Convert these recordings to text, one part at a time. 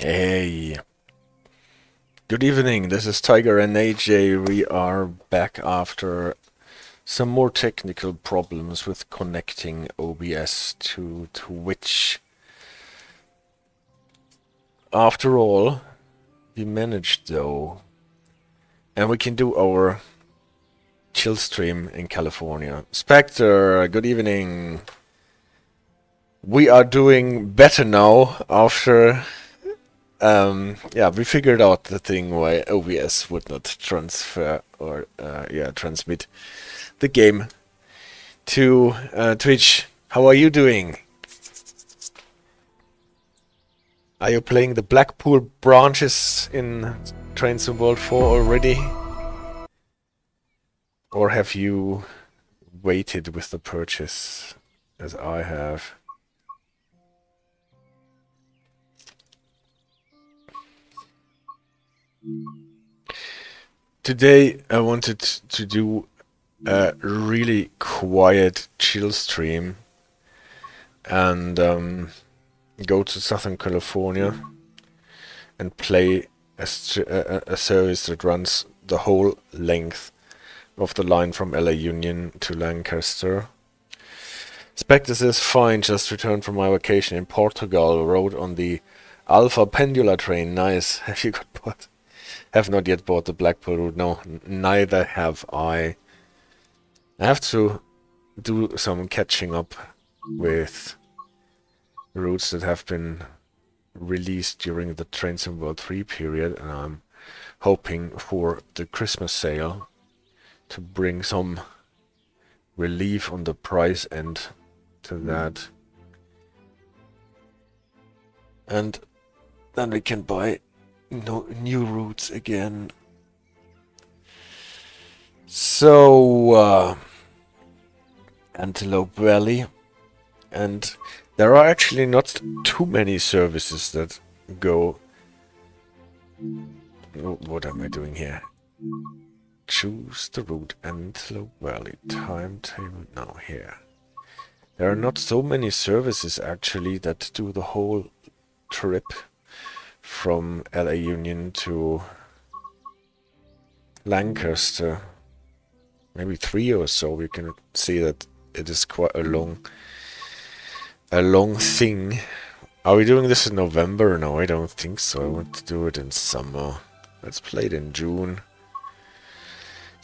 Hey. Good evening, this is Tiger and AJ. We are back after some more technical problems with connecting OBS to Twitch. After all, we managed though. And we can do our chill stream in California. Spectre, good evening. We are doing better now after um, yeah, we figured out the thing why OBS would not transfer or uh, yeah transmit the game to uh, Twitch. How are you doing? Are you playing the Blackpool branches in Train Sim World 4 already? Or have you waited with the purchase as I have? Today I wanted to do a really quiet chill stream and um, go to Southern California and play a, a, a, service that runs the whole length of the line from LA Union to Lancaster. Spectre says, fine, just returned from my vacation in Portugal, rode on the Alfa Pendular train, nice. Have you got? Have not yet bought the Blackpool route. No, neither have I. I have to do some catching up with routes that have been released during the Train Sim World 3 period, and I'm hoping for the Christmas sale to bring some relief on the price end to that. And then we can buy no new routes again. So, uh, Antelope Valley, and there are actually not too many services that go. What am I doing here? Choose the route Antelope Valley timetable now here. There are not so many services actually that do the whole trip from LA Union to Lancaster. Maybe three or so. We can see that it is quite a long, a long thing. Are we doing this in November? No, I don't think so. I want to do it in summer. Let's play it in June.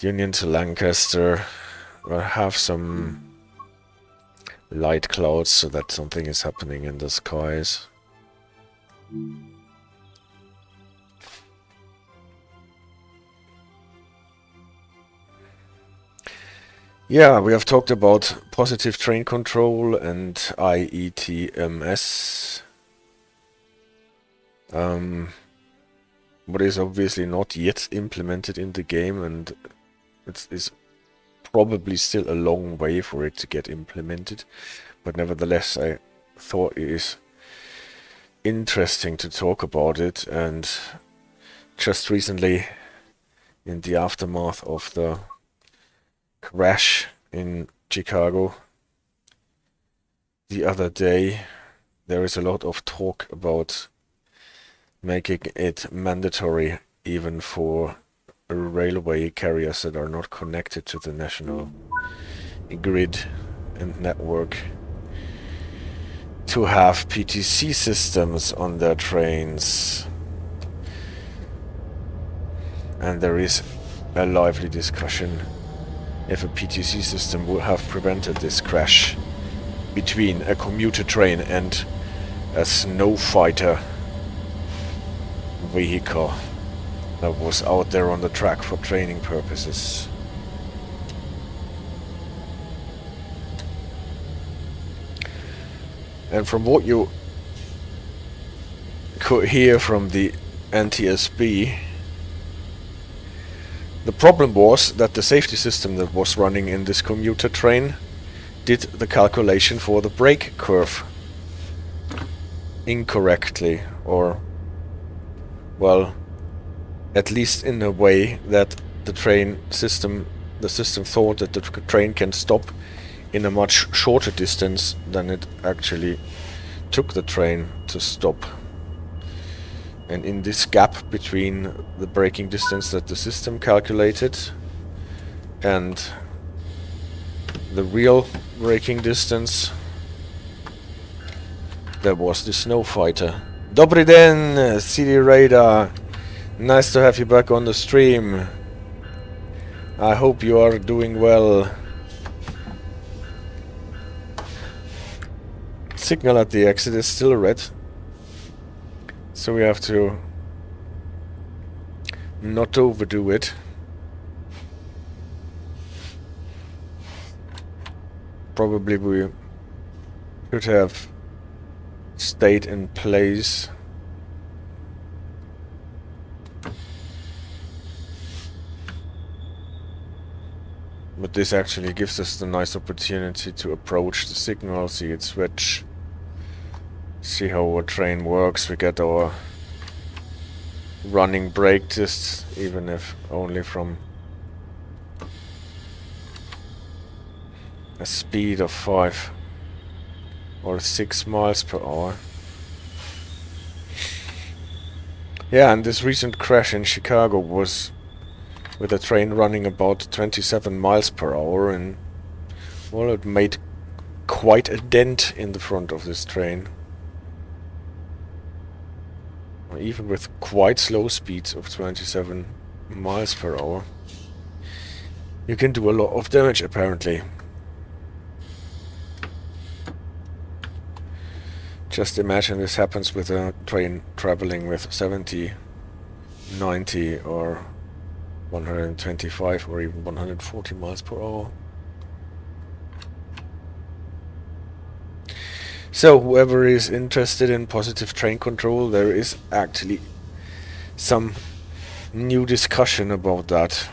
Union to Lancaster. We'll have some light clouds so that something is happening in the skies. Yeah, we have talked about positive train control and IETMS. Um, what is obviously not yet implemented in the game and it is probably still a long way for it to get implemented. But nevertheless, I thought it is interesting to talk about it and just recently in the aftermath of the crash in Chicago the other day, there is a lot of talk about making it mandatory even for railway carriers that are not connected to the national grid and network to have PTC systems on their trains. And there is a lively discussion if a PTC system would have prevented this crash between a commuter train and a snow fighter vehicle that was out there on the track for training purposes. And from what you could hear from the NTSB, the problem was that the safety system that was running in this commuter train did the calculation for the brake curve incorrectly or well at least in a way that the train system the system thought that the train can stop in a much shorter distance than it actually took the train to stop And in this gap between the braking distance that the system calculated and the real braking distance, there was the snow fighter. Dobry den, CD Radar. Nice to have you back on the stream. I hope you are doing well. Signal at the exit is still red. So we have to not overdo it. Probably we should have stayed in place. But this actually gives us the nice opportunity to approach the signal, see it switch, see how our train works. We get our running brake tests, even if only from a speed of 5 or 6 miles per hour. Yeah, and this recent crash in Chicago was with a train running about 27 miles per hour and well it made quite a dent in the front of this train even with quite slow speeds of 27 miles per hour you can do a lot of damage apparently just imagine this happens with a train traveling with 70 90 or 125 or even 140 miles per hour. So whoever is interested in positive train control, there is actually some new discussion about that.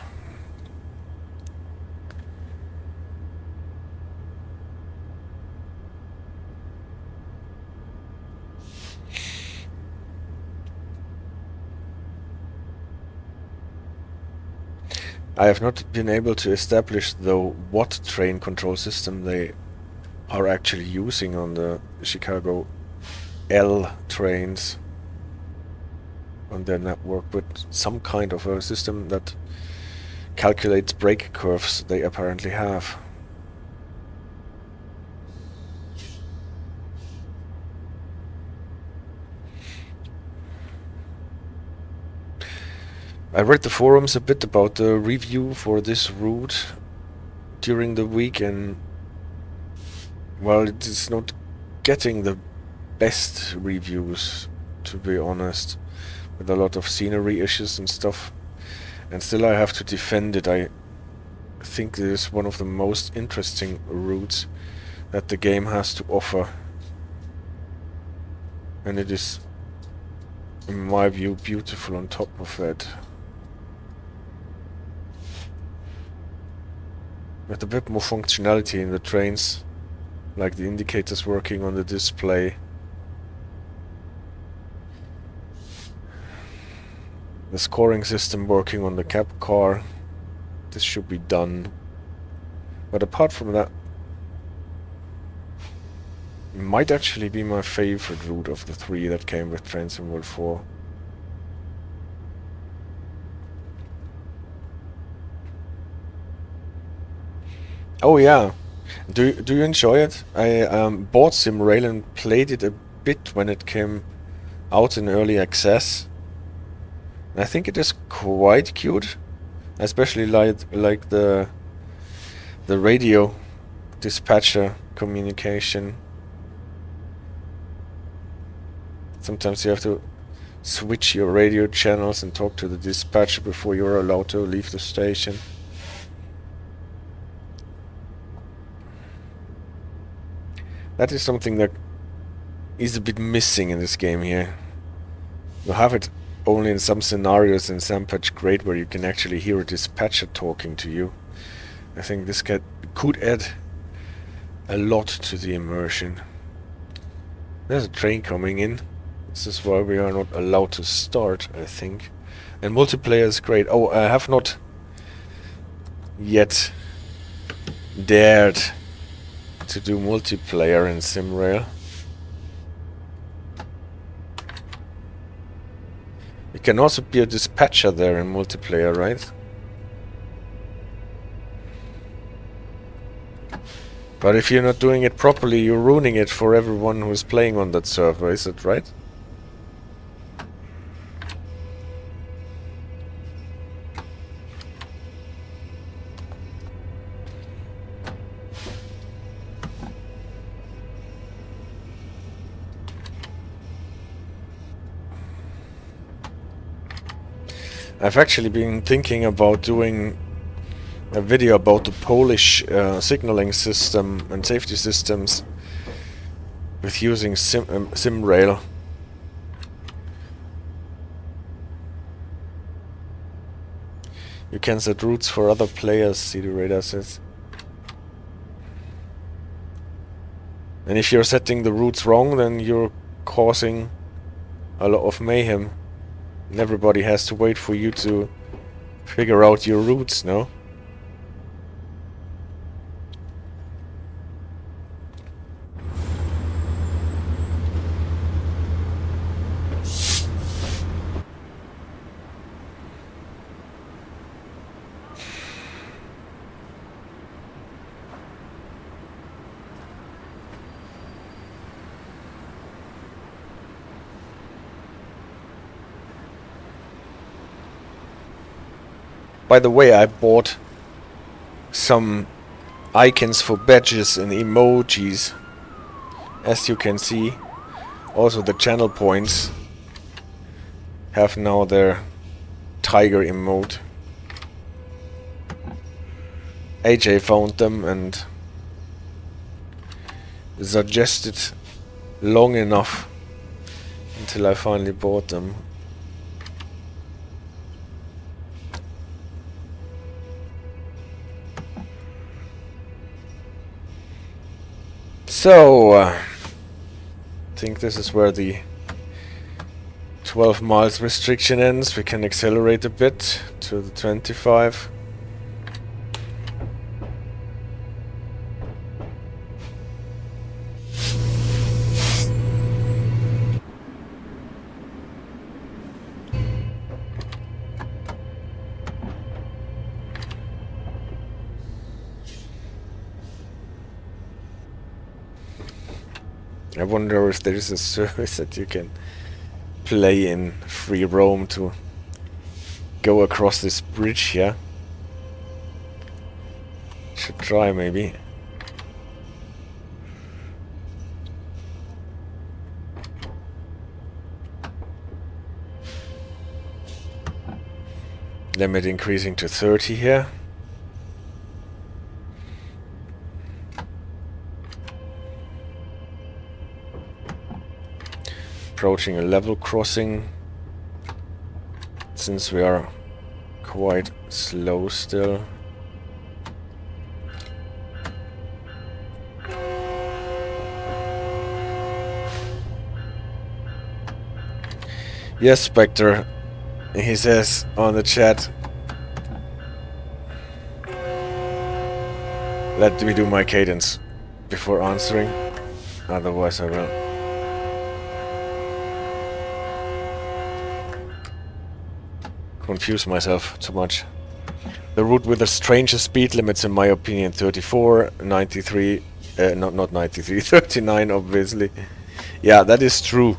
I have not been able to establish though what train control system they are actually using on the Chicago L trains on their network, but some kind of a system that calculates brake curves they apparently have. I read the forums a bit about the review for this route during the week and well it is not getting the best reviews to be honest with a lot of scenery issues and stuff. And still I have to defend it. I think it is one of the most interesting routes that the game has to offer. And it is in my view beautiful on top of that with a bit more functionality in the trains, like the indicators working on the display. The scoring system working on the cab car. This should be done. But apart from that, it might actually be my favorite route of the three that came with Train Sim World 4. Oh yeah. Do do you enjoy it? I um, bought SimRail and played it a bit when it came out in early access. I think it is quite cute, especially like like the the radio dispatcher communication. Sometimes you have to switch your radio channels and talk to the dispatcher before you're allowed to leave the station. That is something that is a bit missing in this game here. You have it only in some scenarios in Sand Patch Grade where you can actually hear a dispatcher talking to you. I think this could add a lot to the immersion. There's a train coming in. This is why we are not allowed to start, I think. And multiplayer is great. Oh, I have not yet dared to do multiplayer in SimRail. You can also be a dispatcher there in multiplayer, right? But if you're not doing it properly, you're ruining it for everyone who's playing on that server, is it right? I've actually been thinking about doing a video about the Polish uh, signaling system and safety systems with using Sim um, SimRail. You can set routes for other players, CD Radar says. And if you're setting the routes wrong, then you're causing a lot of mayhem. And everybody has to wait for you to figure out your routes, no? By the way, I bought some icons for badges and emojis. As you can see, also the channel points have now their tiger emote. AJ found them and suggested long enough until I finally bought them. So, uh, I think this is where the 12 miles restriction ends. We can accelerate a bit to the 25. I wonder if there is a service that you can play in free roam to go across this bridge here. Should try maybe. Limit increasing to 30 here. Approaching a level crossing since we are quite slow still. Yes, Spectre, he says on the chat. Let me do my cadence before answering, otherwise I will confuse myself too much. The route with the strangest speed limits, in my opinion, 34, 93, uh, not not 93, 39, obviously. Yeah, that is true.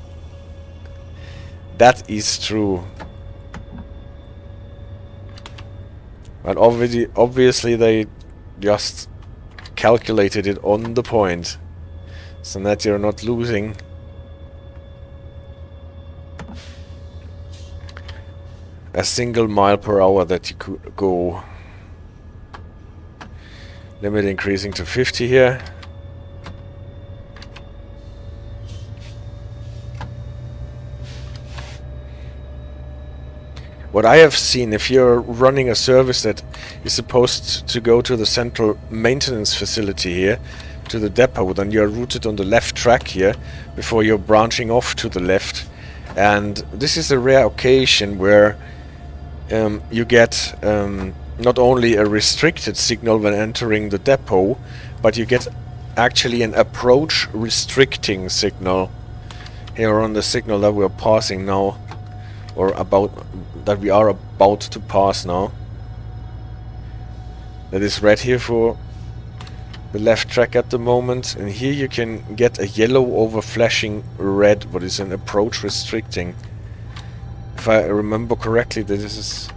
That is true. But obviously, obviously they just calculated it on the point, so that you're not losing. A single mile per hour that you could go. Limit increasing to 50 here. What I have seen, if you're running a service that is supposed to go to the central maintenance facility here, to the depot, then you're routed on the left track here, before you're branching off to the left. And this is a rare occasion where um, you get um, not only a restricted signal when entering the depot, but you get actually an approach restricting signal here on the signal that we're passing now or about that we are about to pass now. That is red here for the left track at the moment and here you can get a yellow over flashing red what is an approach restricting. If I remember correctly this is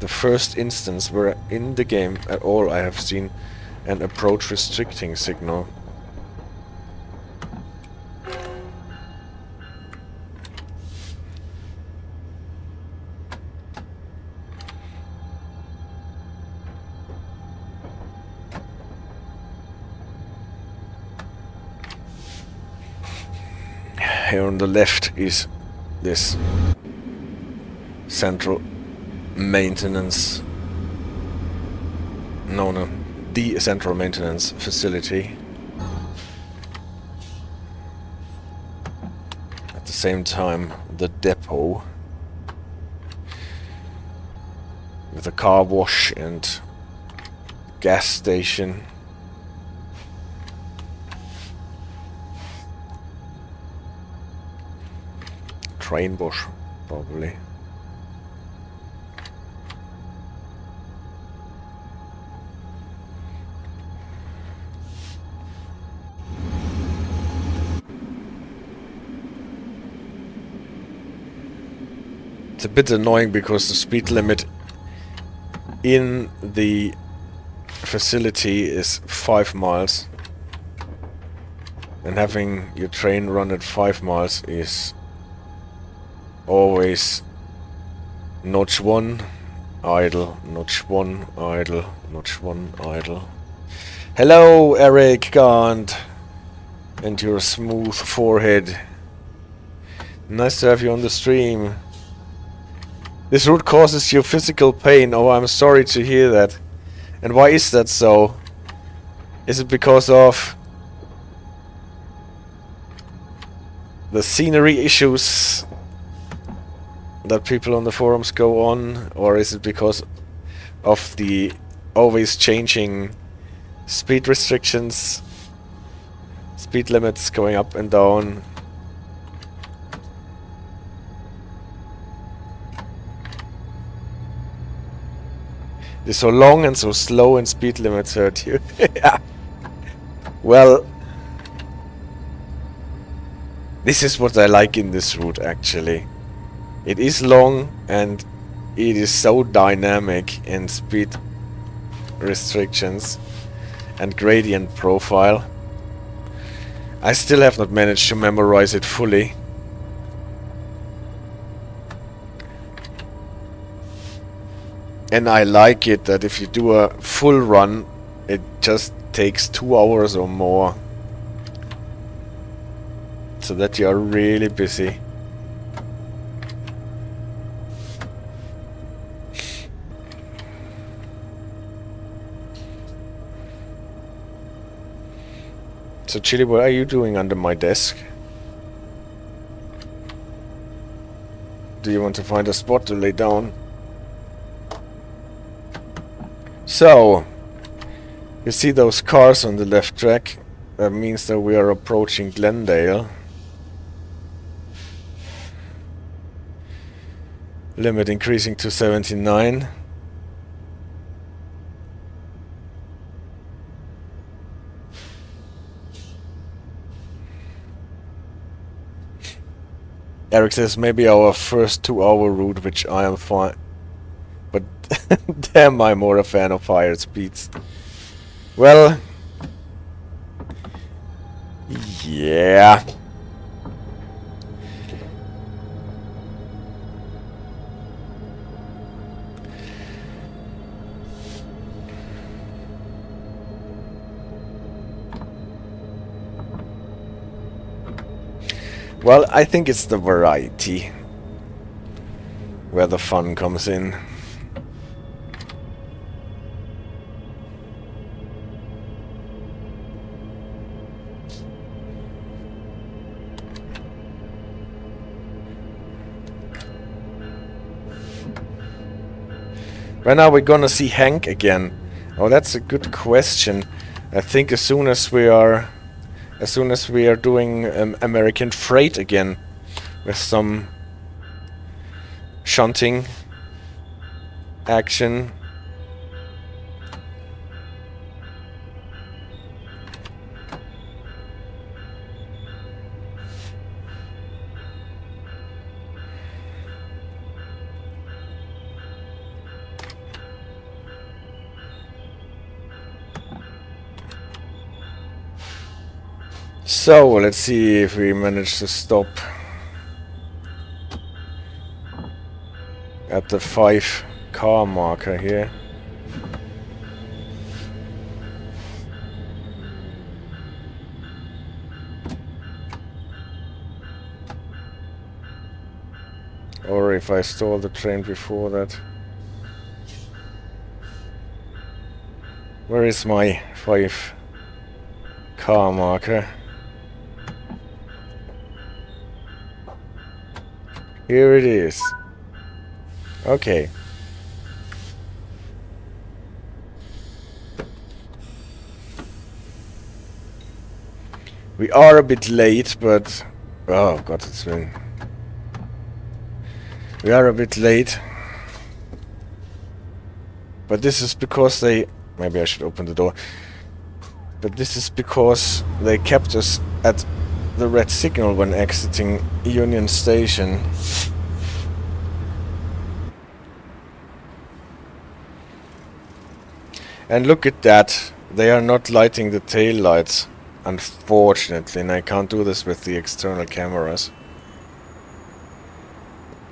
the first instance where in the game at all I have seen an approach restricting signal. Here on the left is this central maintenance no no the central maintenance facility. At the same time the depot with a car wash and gas station. Train bush probably It's a bit annoying because the speed limit in the facility is 5 miles. And having your train run at 5 miles is always notch 1, idle, notch 1, idle, notch 1, idle. Hello, Eric Gant! And your smooth forehead. Nice to have you on the stream. This route causes you physical pain. Oh, I'm sorry to hear that. And why is that so? Is it because of the scenery issues that people on the forums go on? Or is it because of the always changing speed restrictions? Speed limits going up and down? So long and so slow and speed limits hurt you. yeah. Well, this is what I like in this route actually. It is long and it is so dynamic in speed restrictions and gradient profile. I still have not managed to memorize it fully. And I like it that if you do a full run, it just takes two hours or more. So that you are really busy. So Chili, what are you doing under my desk? Do you want to find a spot to lay down? So, you see those cars on the left track? That means that we are approaching Glendale. Limit increasing to 79. Eric says maybe our first two hour route, which I am fine but damn, I'm more a fan of higher speeds. Well, yeah. Well, I think it's the variety where the fun comes in. When are we gonna see Hank again? Oh, that's a good question. I think as soon as we are... As soon as we are doing um, American Freight again. With some... shunting action. So, let's see if we manage to stop at the 5 car marker here. Or if I stole the train before that. Where is my 5 car marker? Here it is. Okay. We are a bit late, but... Oh god, it's been... We are a bit late. But this is because they... Maybe I should open the door. But this is because they kept us at the red signal when exiting Union Station. And look at that. They are not lighting the tail lights, unfortunately, and I can't do this with the external cameras.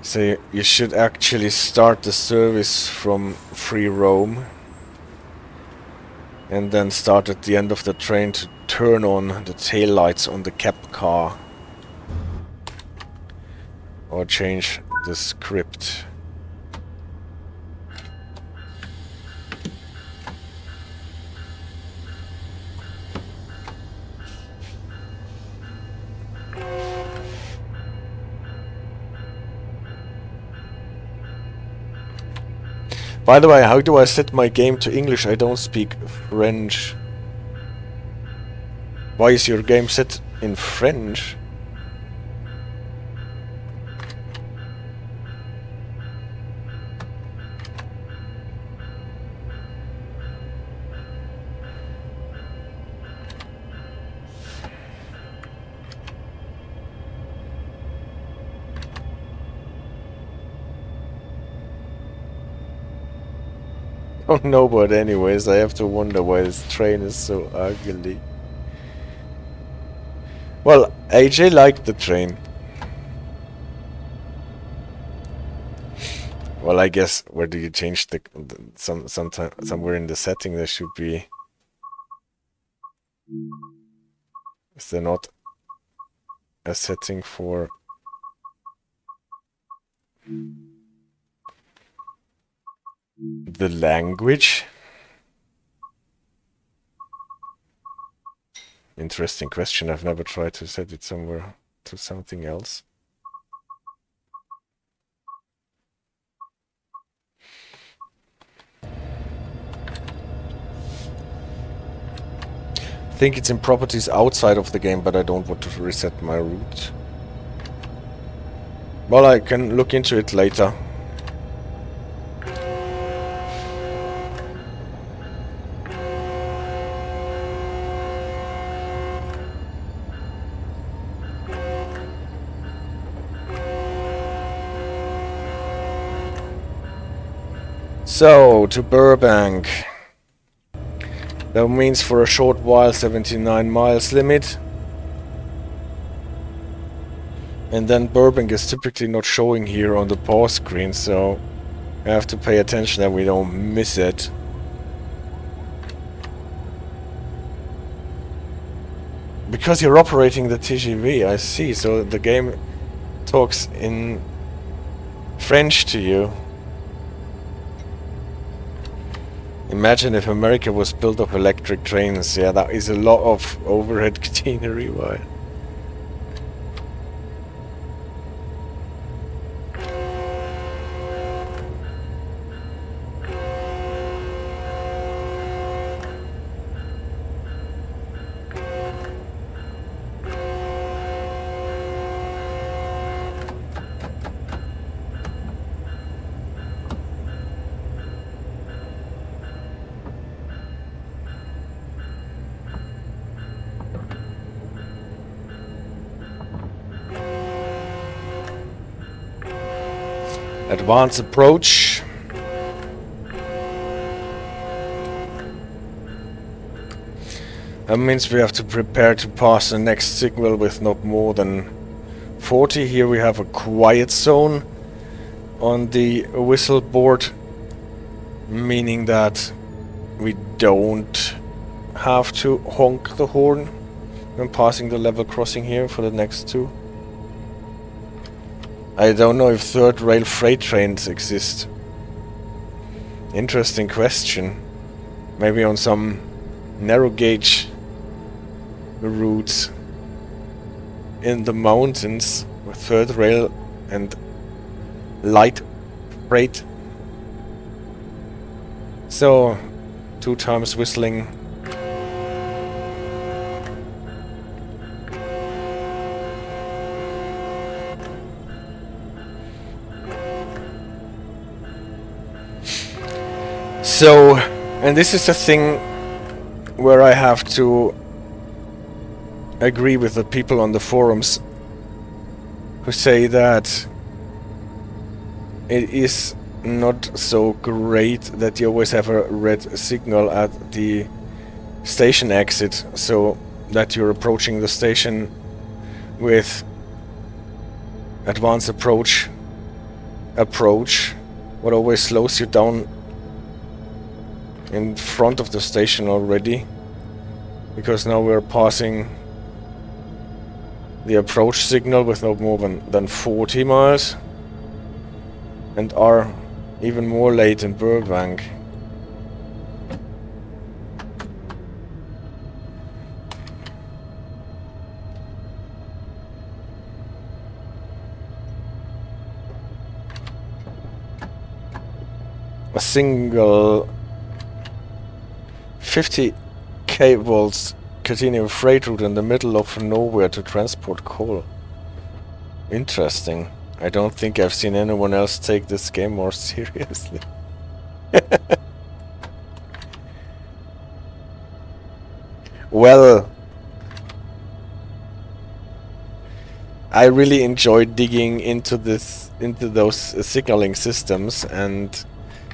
So you should actually start the service from free roam and then start at the end of the train to turn on the tail lights on the cab car or change the script. By the way, how do I set my game to English? I don't speak French. Why is your game set in French? Oh, don't know, but anyways, I have to wonder why this train is so ugly. Well, AJ liked the train. Well, I guess where do you change the, the some sometime somewhere in the setting there should be. Is there not a setting for? The language? Interesting question. I've never tried to set it somewhere to something else. I think it's in properties outside of the game, but I don't want to reset my route. Well, I can look into it later. So, to Burbank. That means for a short while 79 miles limit. And then Burbank is typically not showing here on the pause screen, so I have to pay attention that we don't miss it. Because you're operating the TGV, I see, so the game talks in French to you. Imagine if America was built of electric trains. Yeah, that is a lot of overhead catenary wire. Advance approach. That means we have to prepare to pass the next signal with not more than 40. Here we have a quiet zone on the whistle board, meaning that we don't have to honk the horn when passing the level crossing here for the next two. I don't know if third rail freight trains exist. Interesting question. Maybe on some narrow gauge routes in the mountains with third rail and light freight. So, two times whistling. So, and this is a thing where I have to agree with the people on the forums who say that it is not so great that you always have a red signal at the station exit so that you're approaching the station with advanced approach approach what always slows you down in front of the station already because now we're passing the approach signal with no more than, than 40 miles and are even more late in Burbank. A single 50 k volts continue freight route in the middle of nowhere to transport coal. Interesting. I don't think I've seen anyone else take this game more seriously. well, I really enjoyed digging into this, into those signaling systems and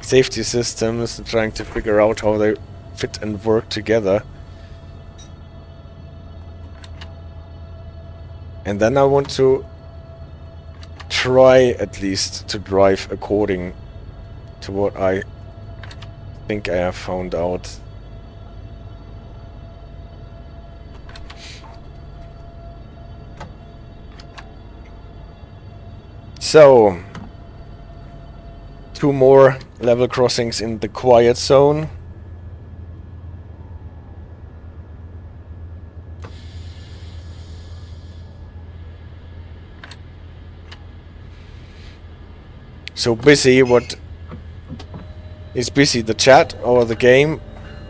safety systems, and trying to figure out how they fit and work together. And then I want to try at least to drive according to what I think I have found out. So, two more level crossings in the quiet zone. So busy, what is busy? The chat or the game?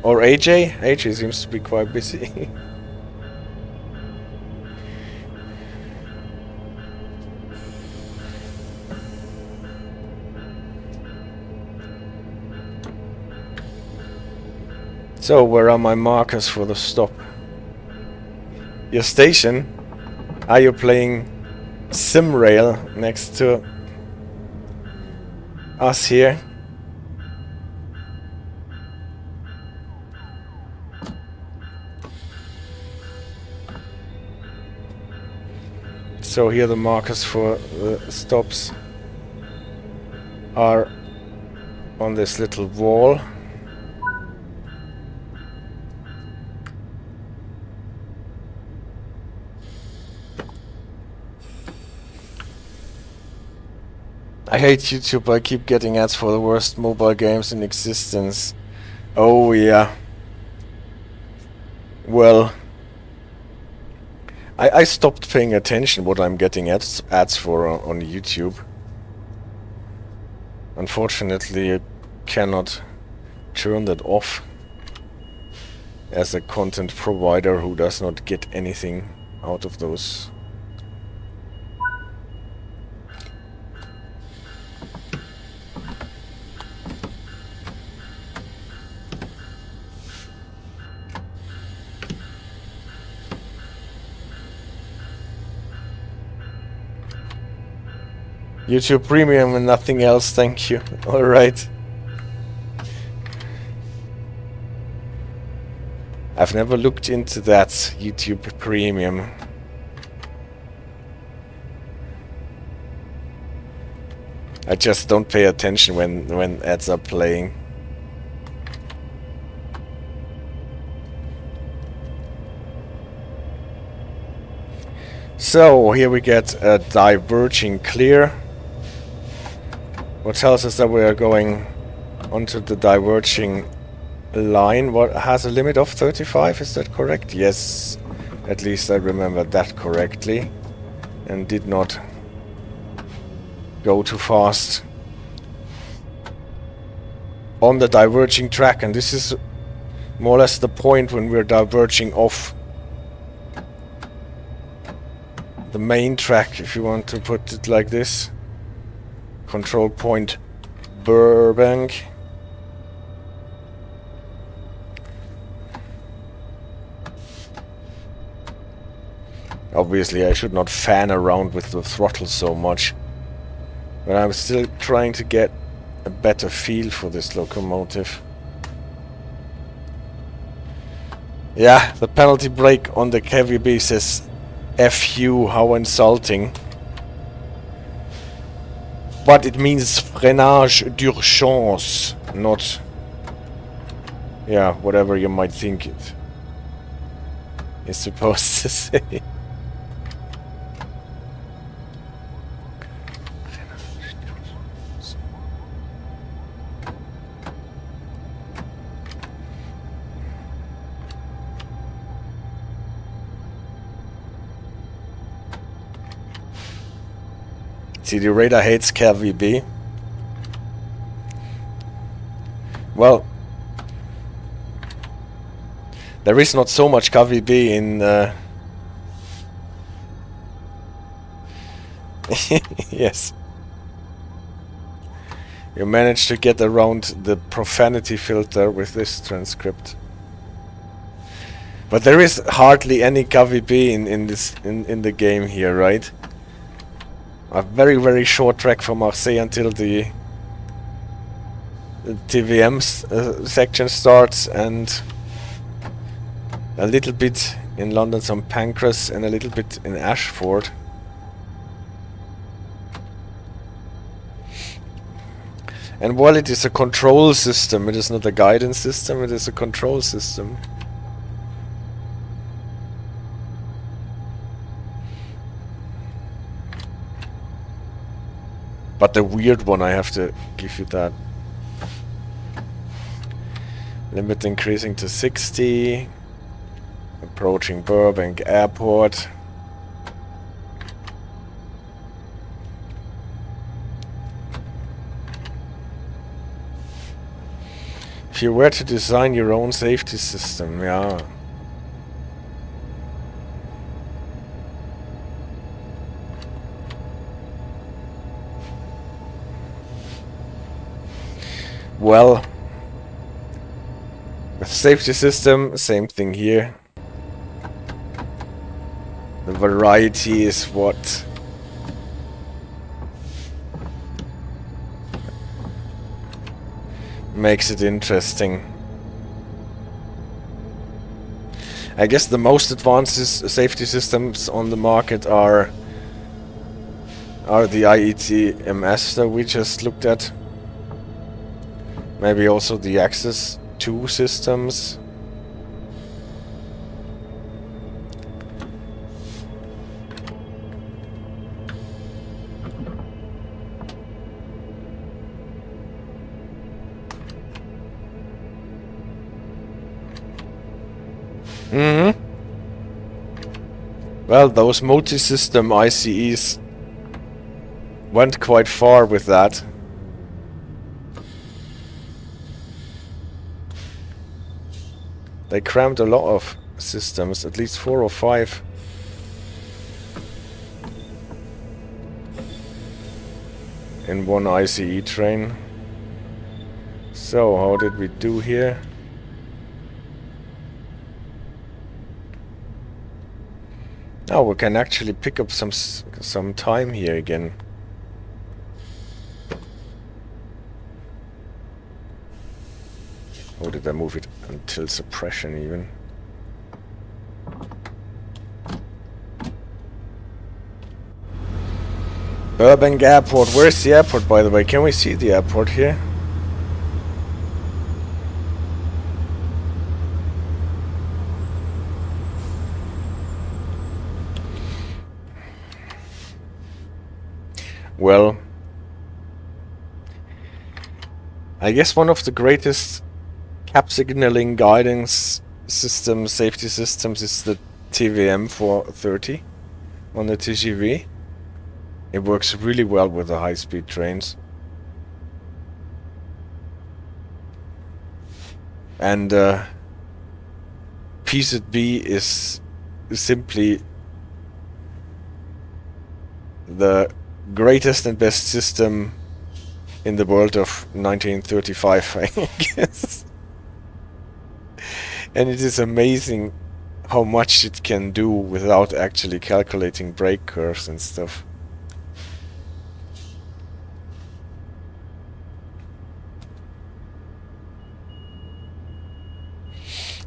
Or AJ? AJ seems to be quite busy. so, where are my markers for the stop? Your station? Are you playing Simrail next to us here. So here the markers for the stops are on this little wall. I hate YouTube, I keep getting ads for the worst mobile games in existence. Oh yeah. Well... I, I stopped paying attention what I'm getting ads, ads for on, on YouTube. Unfortunately, I cannot turn that off as a content provider who does not get anything out of those YouTube Premium and nothing else, thank you. Alright. I've never looked into that YouTube Premium. I just don't pay attention when, when ads are playing. So, here we get a diverging clear. What tells us that we are going onto the diverging line. What has a limit of 35, is that correct? Yes, at least I remember that correctly. And did not go too fast on the diverging track. And this is more or less the point when we're diverging off the main track, if you want to put it like this. Control point Burbank. Obviously I should not fan around with the throttle so much. But I'm still trying to get a better feel for this locomotive. Yeah, the penalty brake on the KVB says FU, how insulting. But it means freinage d'urgence, not... Yeah, whatever you might think it is supposed to say. See, the radar hates KVB. Well, there is not so much KVB in... Uh yes. You managed to get around the profanity filter with this transcript. But there is hardly any KVB in, in this in, in the game here, right? A very very short track from Marseille until the, TVM uh, section starts and a little bit in London St Pancras and a little bit in Ashford. And while it is a control system, it is not a guidance system, it is a control system. But the weird one, I have to give you that. Limit increasing to 60. Approaching Burbank Airport. If you were to design your own safety system, yeah. Well, with safety system, same thing here. The variety is what makes it interesting. I guess the most advanced safety systems on the market are are the IETMS that we just looked at. Maybe also the Axis 2 systems. Mm hmm Well, those multi-system ICEs went quite far with that. They crammed a lot of systems, at least four or five. In one ICE train. So, how did we do here? Now we can actually pick up some some time here again. Or did I move it until suppression even? Burbank Airport. Where's the airport, by the way? Can we see the airport here? Well, I guess one of the greatest cab signaling guidance system, safety systems is the TVM 430 on the TGV. It works really well with the high-speed trains. And uh, PZB is simply the greatest and best system in the world of 1935, I guess. And it is amazing how much it can do without actually calculating brake curves and stuff.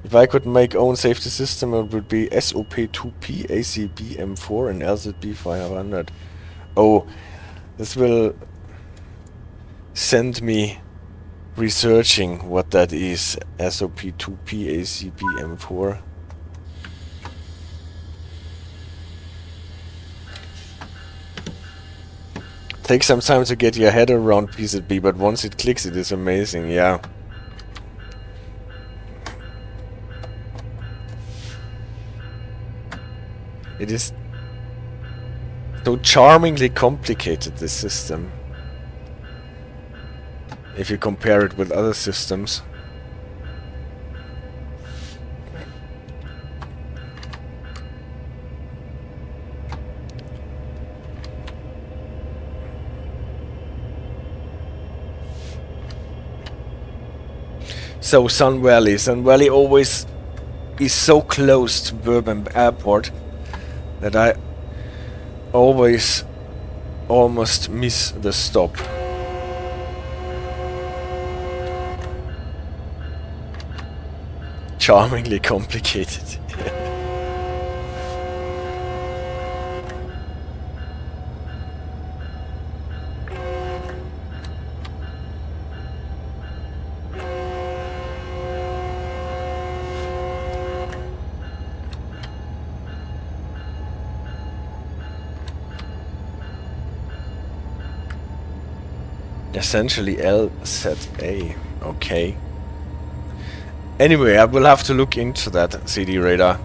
If I could make own safety system, it would be SOP2P, ACB M4 and LZB 500. Oh, this will send me researching what that is. SOP2P, ACB M4. Takes some time to get your head around PZB, but once it clicks it is amazing, yeah. It is so charmingly complicated, this system. If you compare it with other systems. So Sun Valley. Sun Valley always is so close to Burbank Airport that I always almost miss the stop. Charmingly complicated. Essentially L set A. Okay. Anyway, I will have to look into that CD radar.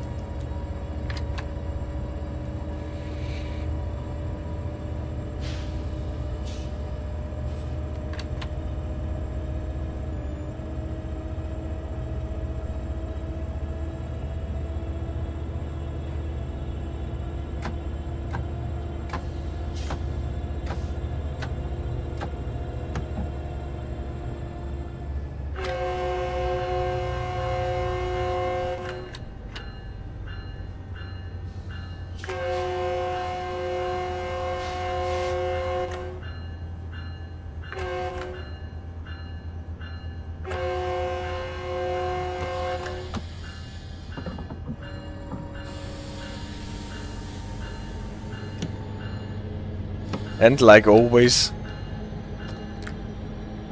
And like always,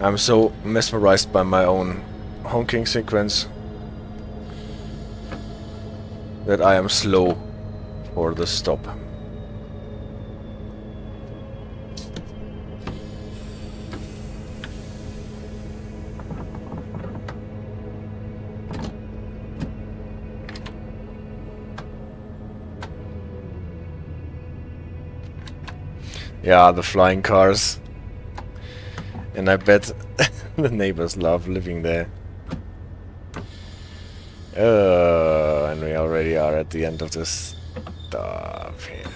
I'm so mesmerized by my own honking sequence that I am slow for the stop. Yeah, the flying cars. And I bet the neighbors love living there. Uh, and we already are at the end of this stuff here.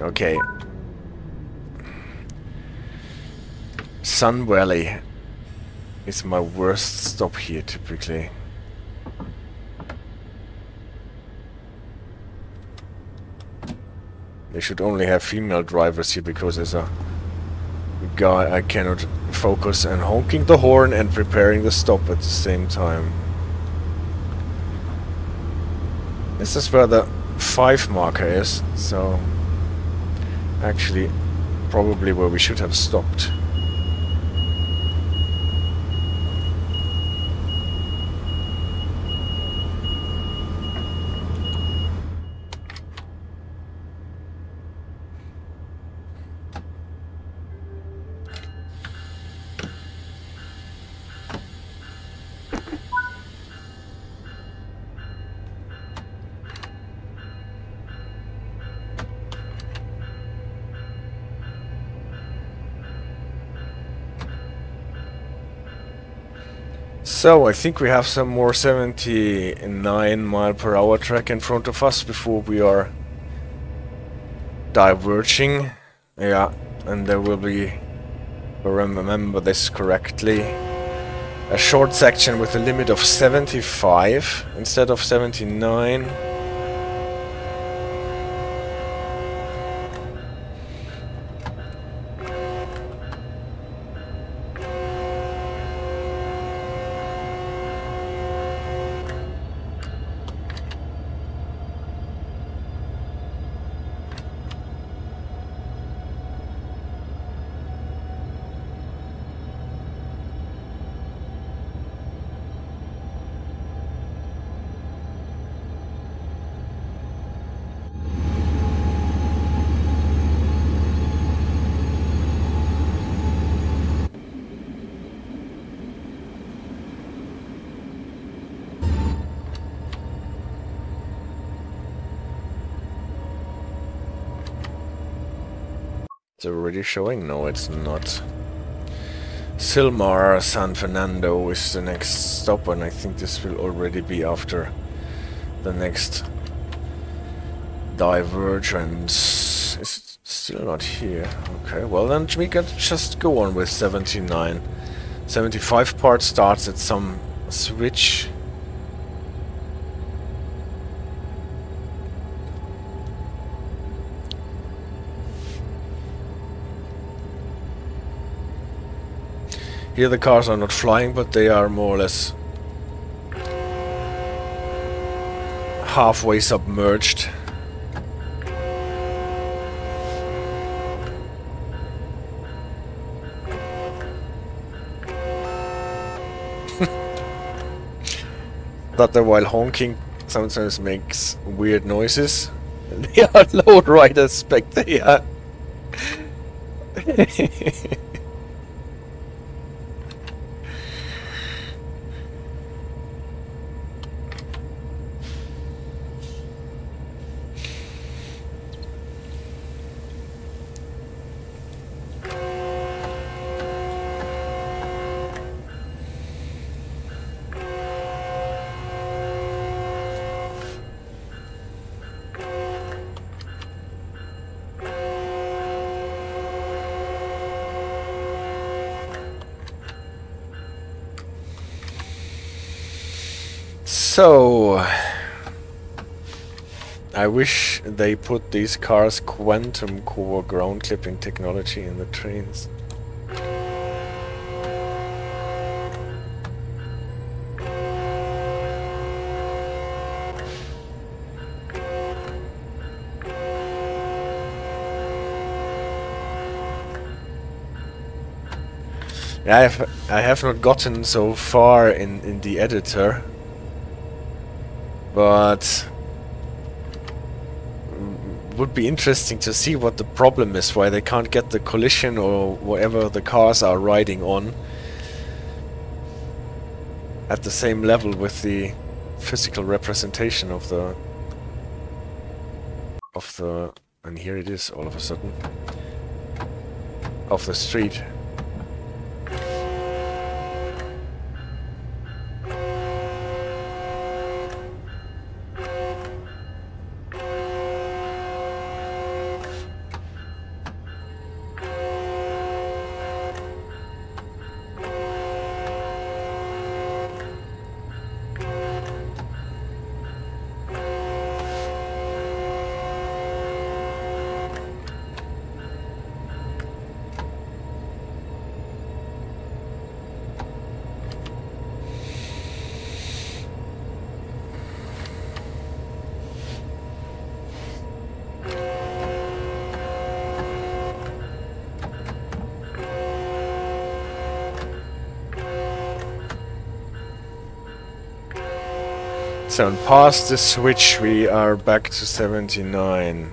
Okay. Sun Valley is my worst stop here typically. They should only have female drivers here because as a guy I cannot focus on honking the horn and preparing the stop at the same time. This is where the 5 marker is, so actually probably where we should have stopped. So, I think we have some more 79 mile per hour track in front of us before we are diverging. Yeah, and there will be, if I remember this correctly, a short section with a limit of 75 instead of 79. Already showing? No, it's not. Sylmar San Fernando is the next stop, and I think this will already be after the next divergence. Is still not here? Okay, well then we can just go on with 79. 75 part starts at some switch Here the cars are not flying, but they are more or less halfway submerged. that the while honking sometimes makes weird noises. They are low rider spec they are. So... I wish they put these cars quantum core ground clipping technology in the trains. I have I have not gotten so far in in the editor but would be interesting to see what the problem is, why they can't get the collision or whatever the cars are riding on at the same level with the physical representation of the of the and here it is all of a sudden of the street So, and past the switch, we are back to 79.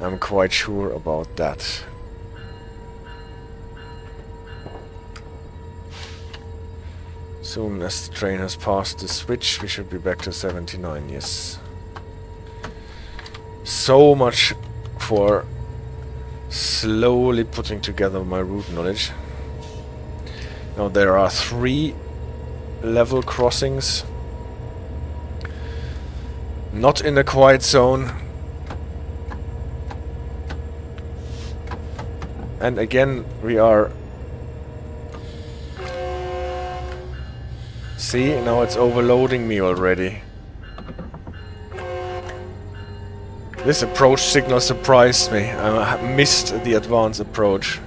I'm quite sure about that. Soon as the train has passed the switch, we should be back to 79, yes. So much for slowly putting together my route knowledge. Now there are three level crossings. Not in the quiet zone. And again, we are... See, now it's overloading me already. This approach signal surprised me. I missed the advanced approach.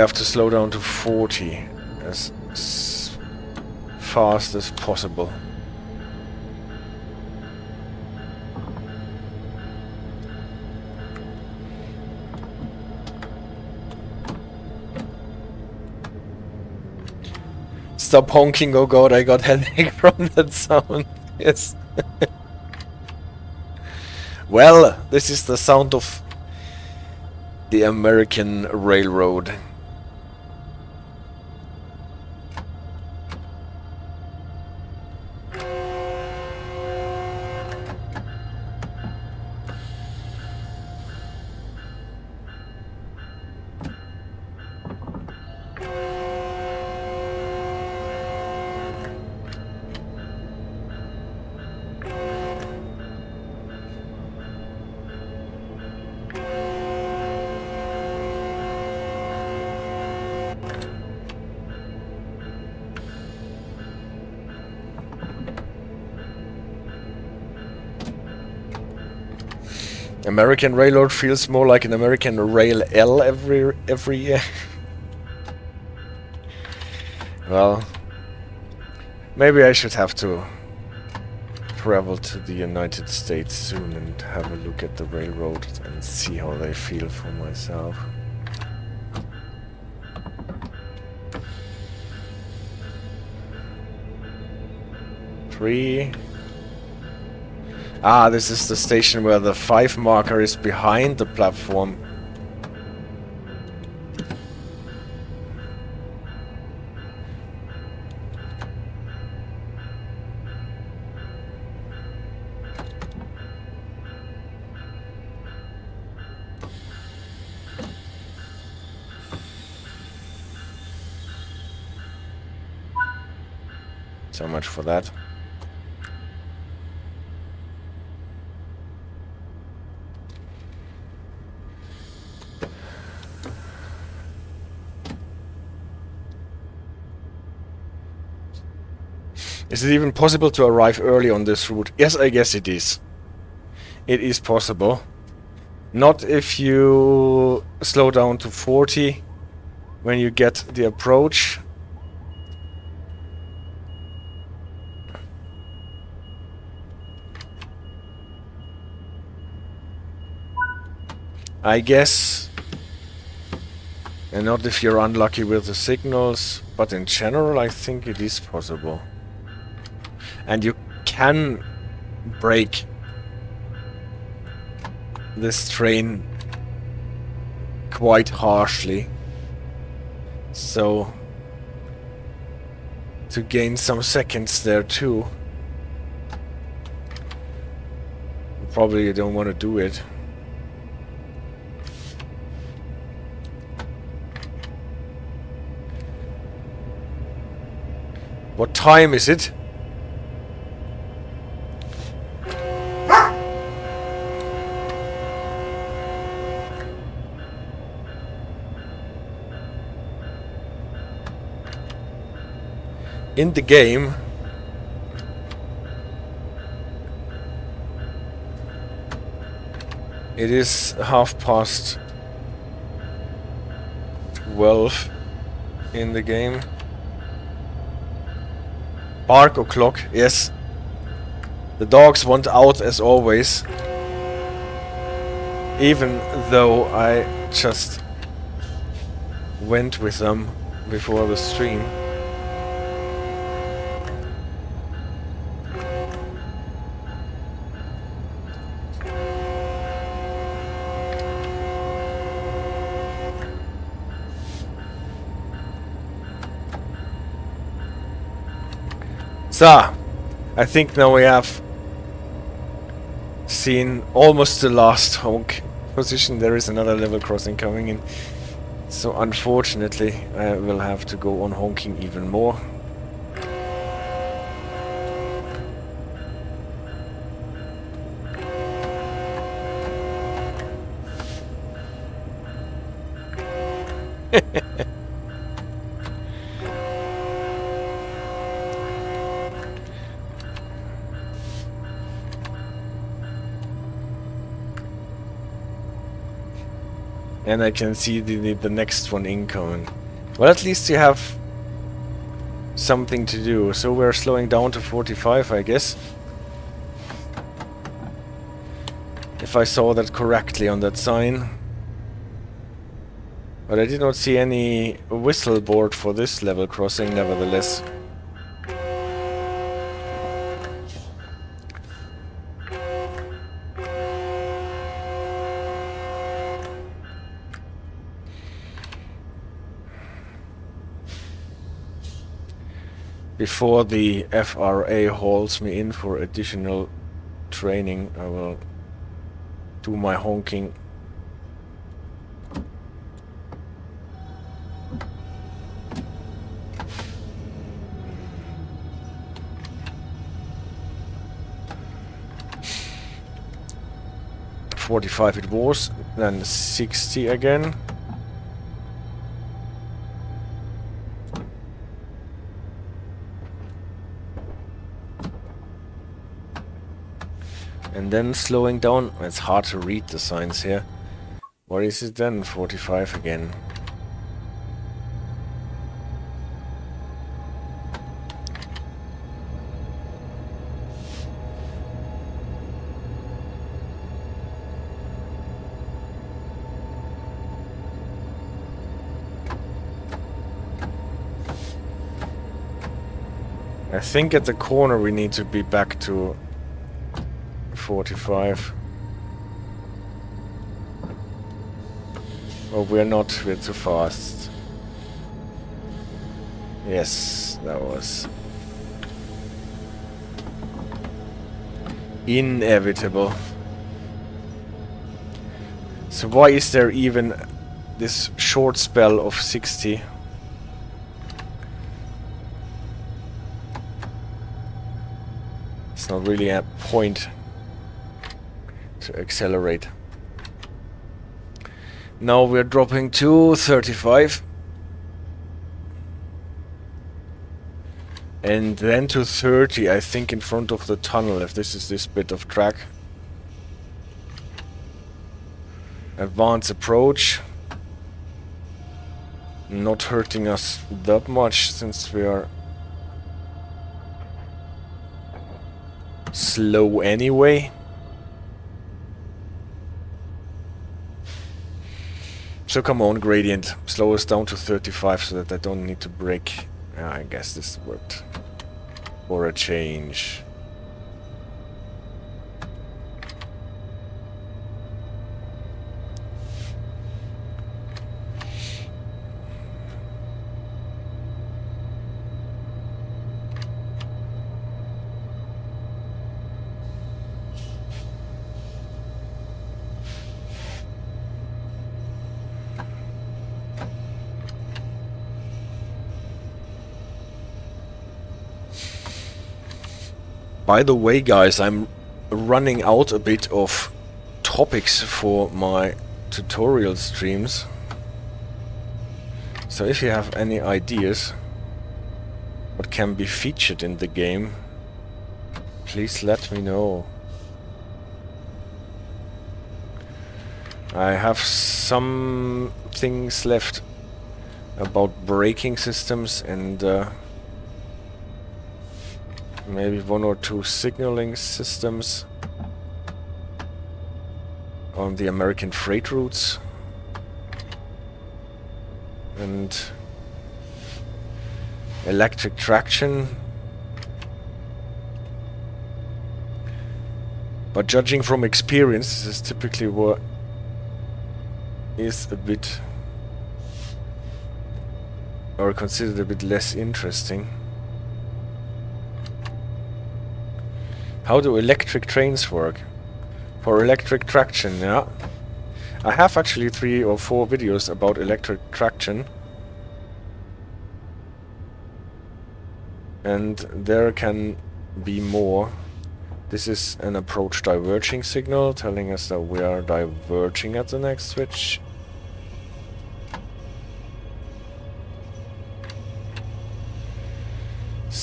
Have to slow down to 40 as fast as possible. Stop honking, oh god, I got headache from that sound. Yes. well, this is the sound of the American Railroad. American Railroad feels more like an American Rail L every every year. well, maybe I should have to travel to the United States soon and have a look at the railroad and see how they feel for myself. Three. Ah, this is the station where the 5 marker is behind the platform. So much for that. Is it even possible to arrive early on this route? Yes, I guess it is. It is possible. Not if you slow down to 40 when you get the approach. I guess. And not if you're unlucky with the signals, but in general I think it is possible and you can break this train quite harshly. So to gain some seconds there too. Probably don't want to do it. What time is it? In the game. It is half past 12 in the game. Bark o'clock yes. The dogs want out as always. Even though I just went with them before the stream. So, I think now we have seen almost the last honk position. There is another level crossing coming in. So unfortunately, I will have to go on honking even more. And I can see the, the, next one incoming. Well, at least you have something to do. So we're slowing down to 45, I guess. If I saw that correctly on that sign. But I did not see any whistle board for this level crossing, nevertheless. Before the FRA hauls me in for additional training, I will do my honking. Forty-five it was, then sixty again. And then slowing down. It's hard to read the signs here. What is it then? 45 again. I think at the corner we need to be back to 45. Oh, we're not, we're too fast. Yes, that was... Inevitable. So why is there even this short spell of 60? It's not really a point accelerate. Now we're dropping to 35. And then to 30, I think in front of the tunnel, if this is this bit of track. Advance approach. Not hurting us that much since we are slow anyway. So come on, Gradient, slow us down to 35 so that I don't need to break. Yeah, I guess this worked. For a change. By the way, guys, I'm running out a bit of topics for my tutorial streams. So if you have any ideas what can be featured in the game, please let me know. I have some things left about braking systems and uh, maybe one or two signaling systems on the American freight routes. and electric traction. But judging from experience, this is typically what is a bit or considered a bit less interesting. How do electric trains work? For electric traction, yeah. I have actually three or four videos about electric traction. And there can be more. This is an approach diverging signal telling us that we are diverging at the next switch.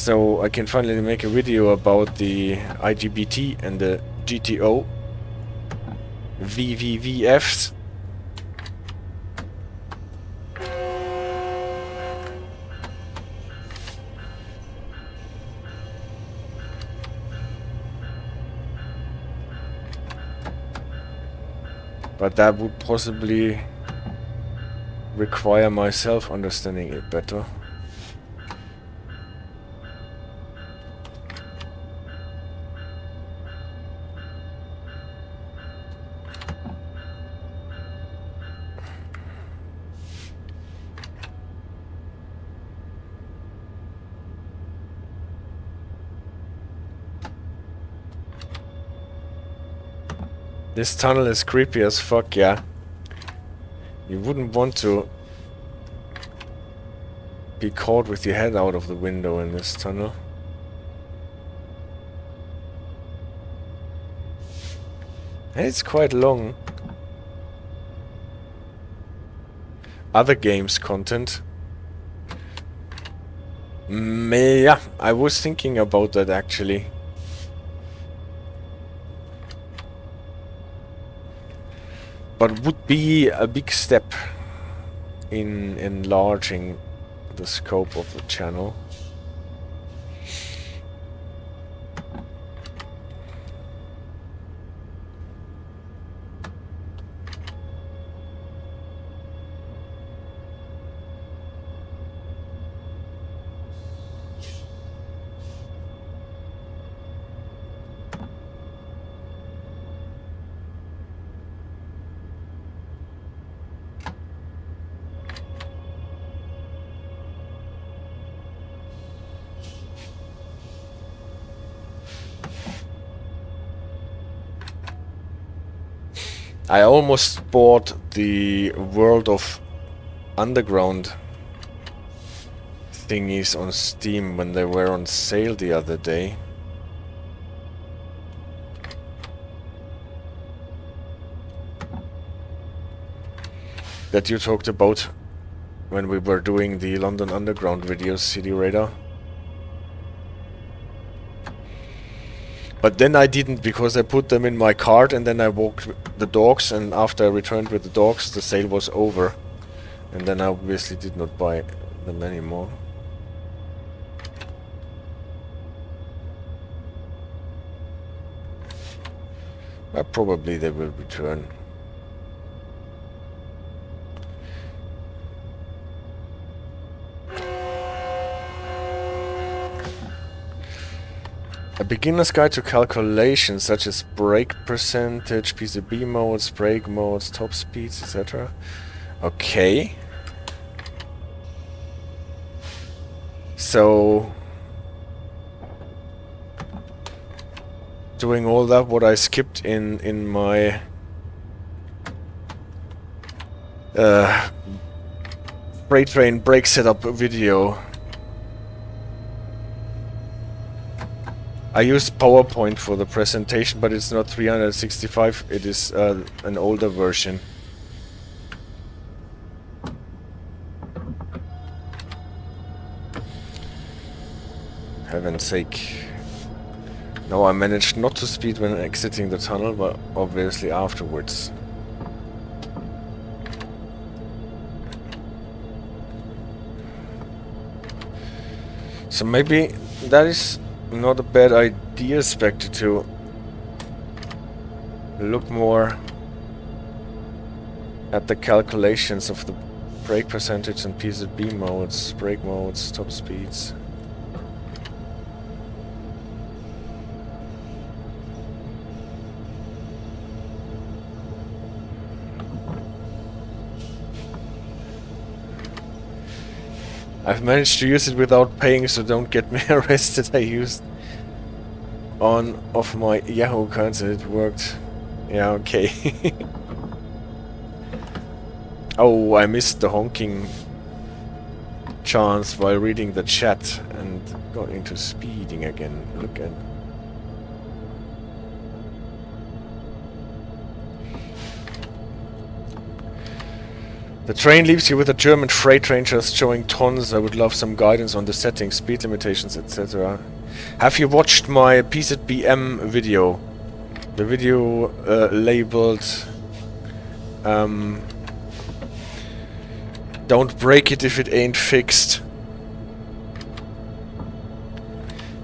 So I can finally make a video about the IGBT and the GTO VVVFs. But that would possibly require myself understanding it better. This tunnel is creepy as fuck, yeah. You wouldn't want to be caught with your head out of the window in this tunnel. it's quite long. Other games content. Mm, yeah, I was thinking about that actually. But would be a big step in enlarging the scope of the channel. I almost bought the World of Underground thingies on Steam when they were on sale the other day. That you talked about when we were doing the London Underground videos, City Radar. But then I didn't because I put them in my cart and then I walked the dogs and after I returned with the dogs the sale was over. And then I obviously did not buy them anymore. But probably they will return. A beginner's guide to calculations such as brake percentage, PZB modes, brake modes, top speeds, etc. Okay. So... Doing all that what I skipped in, in my... Uh, train brake setup video I used PowerPoint for the presentation, but it's not 365, it is uh, an older version. Heaven's sake. Now I managed not to speed when exiting the tunnel, but obviously afterwards. So maybe that is not a bad idea, Spectre, to look more at the calculations of the Brake percentage and PZB modes, brake modes, top speeds. I've managed to use it without paying, so don't get me arrested. I used on of my Yahoo account and it worked. Yeah, okay. oh, I missed the honking chance while reading the chat and got into speeding again. Look at The train leaves you with a German freight train just showing tons. I would love some guidance on the settings, speed limitations, etc. Have you watched my PZBM video? The video uh, labeled um, Don't break it if it ain't fixed.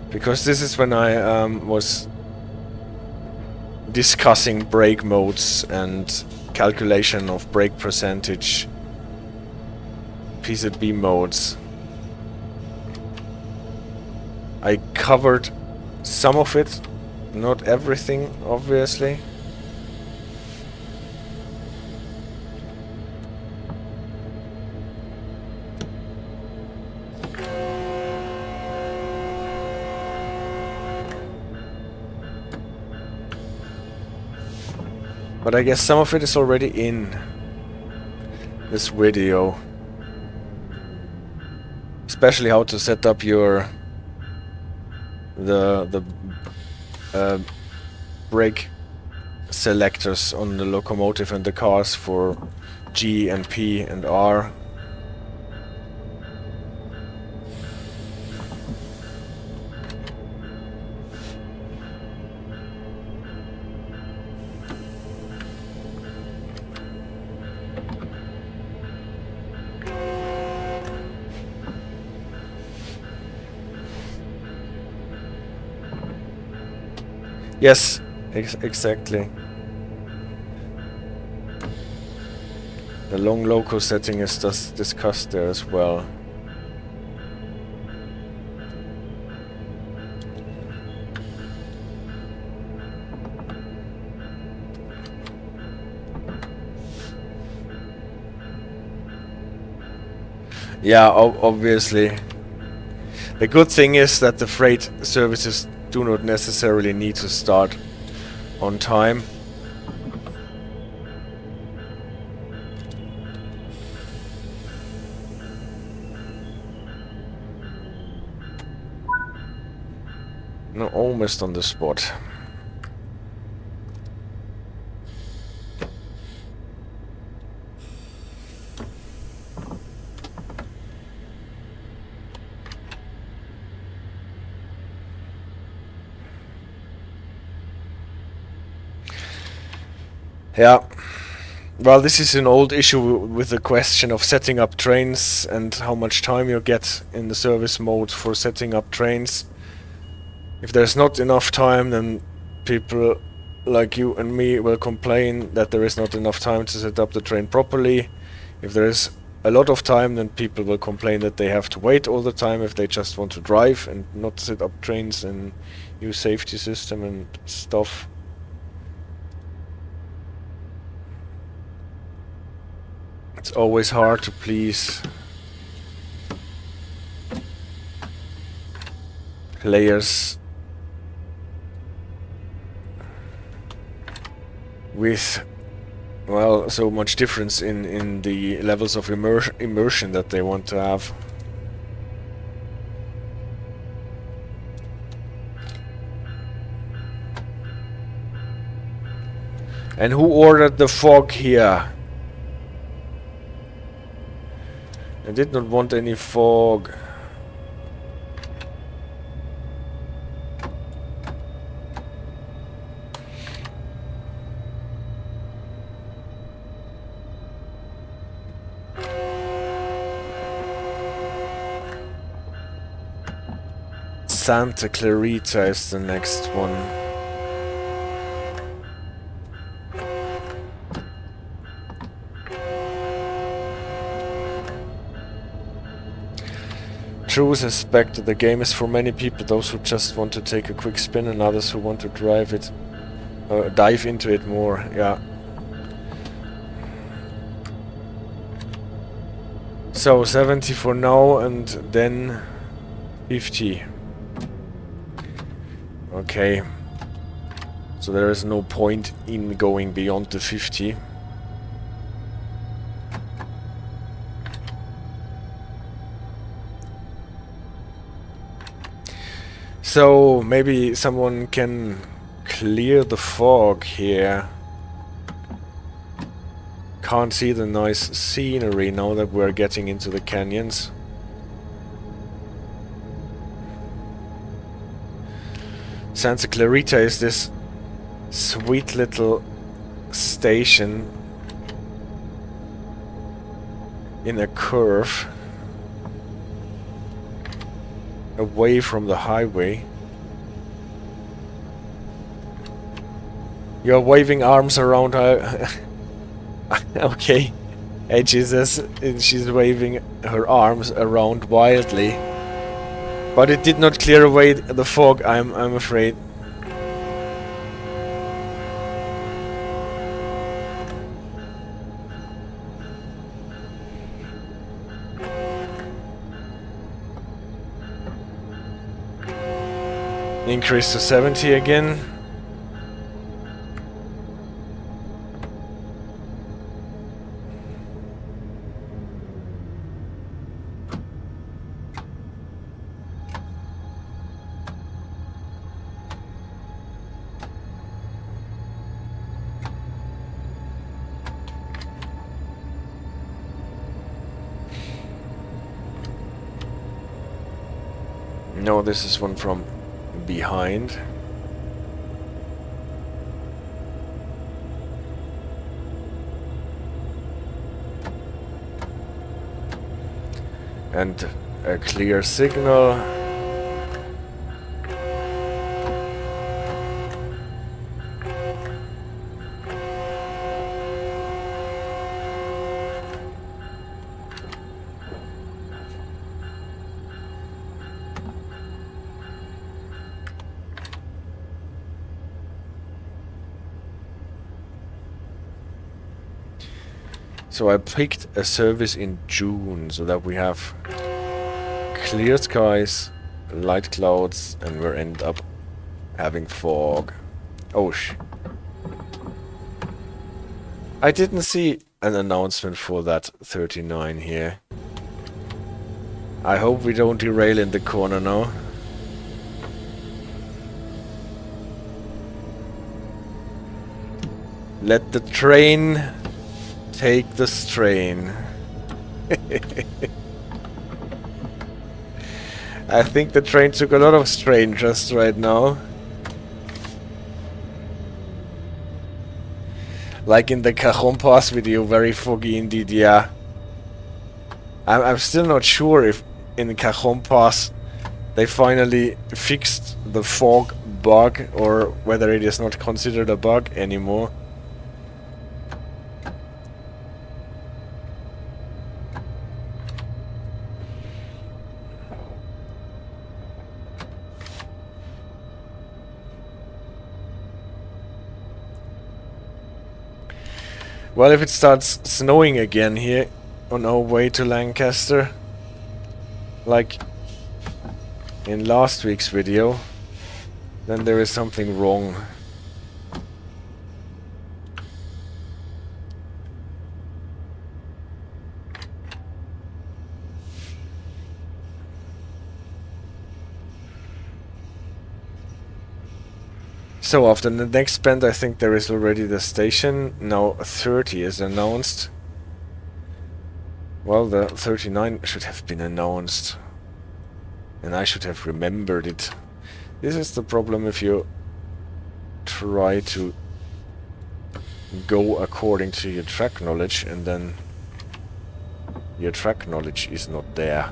Because this is when I um, was discussing brake modes and calculation of brake percentage PZB modes. I covered some of it, not everything, obviously. But I guess some of it is already in this video especially how to set up your the the uh, brake selectors on the locomotive and the cars for G and P and R Yes, ex exactly. The long local setting is just discussed there as well. Yeah, obviously. The good thing is that the freight services do not necessarily need to start on time. No, almost on the spot. Yeah. Well, this is an old issue with the question of setting up trains and how much time you get in the service mode for setting up trains. If there's not enough time, then people like you and me will complain that there is not enough time to set up the train properly. If there is a lot of time, then people will complain that they have to wait all the time if they just want to drive and not set up trains and new safety system and stuff. It's always hard to please players. With well so much difference in in the levels of immer immersion that they want to have. And who ordered the fog here I did not want any fog. Santa Clarita is the next one. Truth aspect, the game is for many people, those who just want to take a quick spin and others who want to drive it, uh, dive into it more, yeah. So 70 for now and then 50. Okay. So there is no point in going beyond the 50. So maybe someone can clear the fog here. Can't see the nice scenery now that we're getting into the canyons. Santa Clarita is this sweet little station in a curve away from the highway. You're waving arms around her. okay. Edges as she's waving her arms around wildly. But it did not clear away the fog, I'm I'm afraid. Increase to 70 again. No, this is one from behind. And a clear signal. So I picked a service in June so that we have clear skies, light clouds, and we end up having fog. Oh sh... I didn't see an announcement for that 39 here. I hope we don't derail in the corner now. Let the train take the strain. I think the train took a lot of strain just right now. Like in the Cajon Pass video, very foggy indeed, yeah. I'm, I'm still not sure if in Cajon Pass they finally fixed the fog bug or whether it is not considered a bug anymore. Well, if it starts snowing again here oh on our way to Lancaster, like in last week's video, then there is something wrong. So after the next bend I think there is already the station. Now 30 is announced. Well, the 39 should have been announced. And I should have remembered it. This is the problem if you try to go according to your track knowledge and then your track knowledge is not there.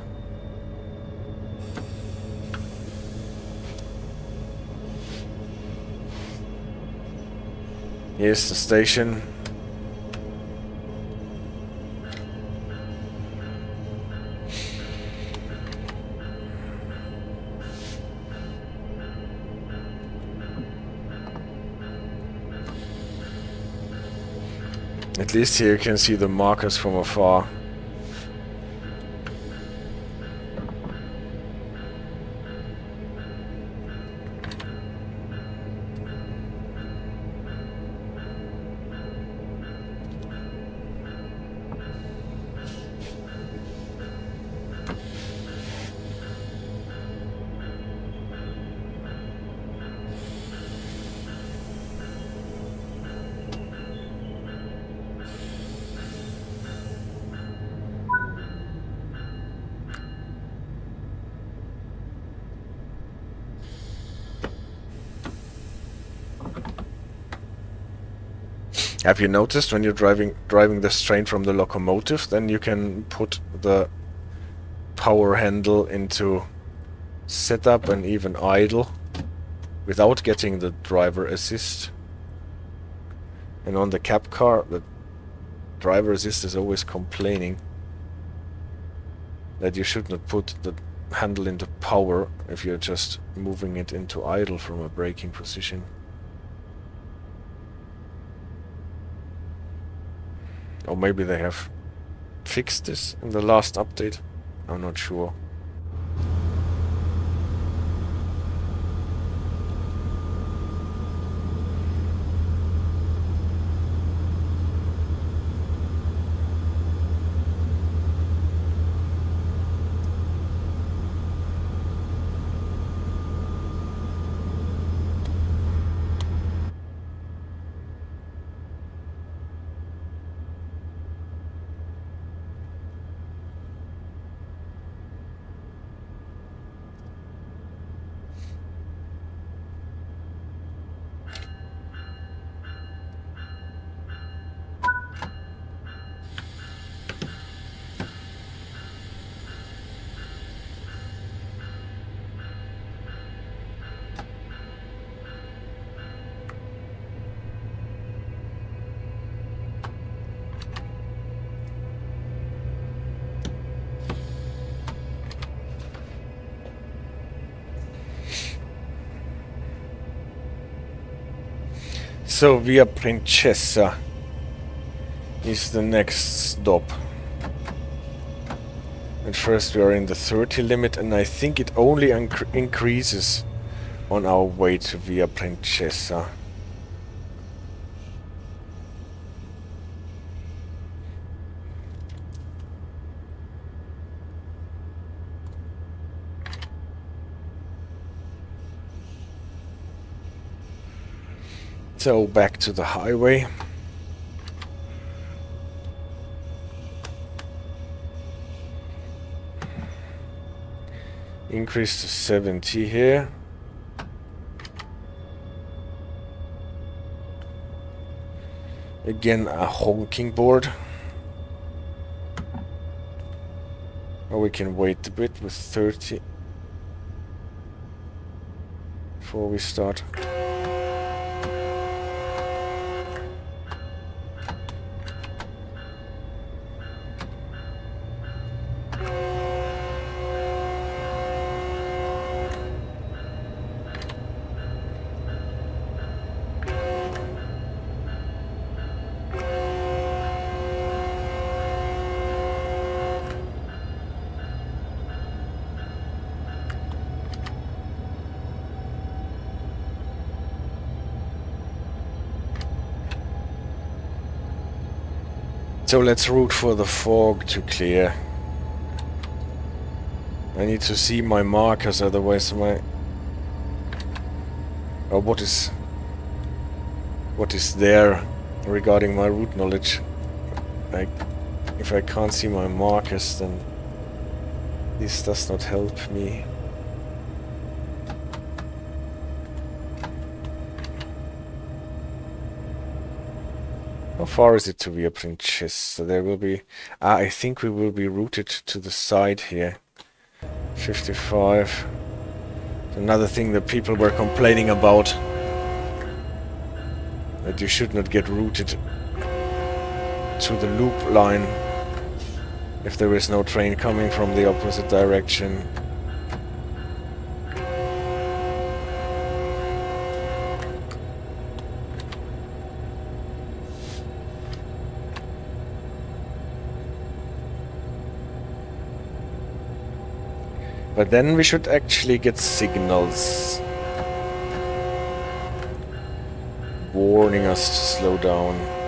Here's the station. At least here you can see the markers from afar. Have you noticed when you're driving driving this train from the locomotive, then you can put the power handle into setup and even idle without getting the driver assist. And on the cab car, the driver assist is always complaining that you should not put the handle into power if you're just moving it into idle from a braking position. Or maybe they have fixed this in the last update. I'm not sure. So Via Princessa is the next stop. At first we are in the 30 limit and I think it only increases on our way to Via Princessa. So back to the highway. Increase to 70 here. Again, a honking board. Or we can wait a bit with 30 before we start. So let's root for the fog to clear. I need to see my markers, otherwise my... Oh, what is... What is there regarding my route knowledge? I, if I can't see my markers, then this does not help me. How far is it to Via Princessa? There will be... Ah, I think we will be routed to the side here. 55. Another thing that people were complaining about. That you should not get routed to the loop line if there is no train coming from the opposite direction. But then we should actually get signals warning us to slow down.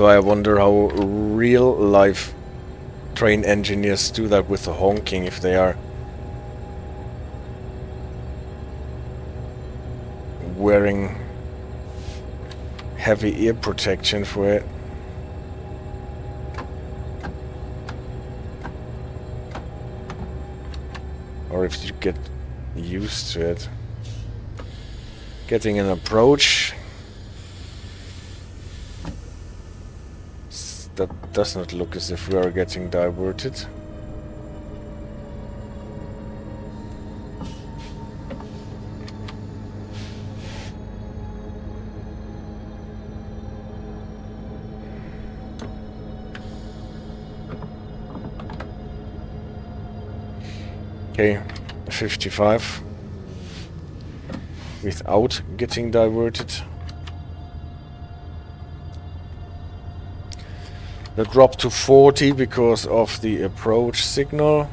So I wonder how real life train engineers do that with the honking if they are wearing heavy ear protection for it. Or if you get used to it. Getting an approach that does not look as if we are getting diverted. Okay, 55 without getting diverted. The drop to 40 because of the approach signal.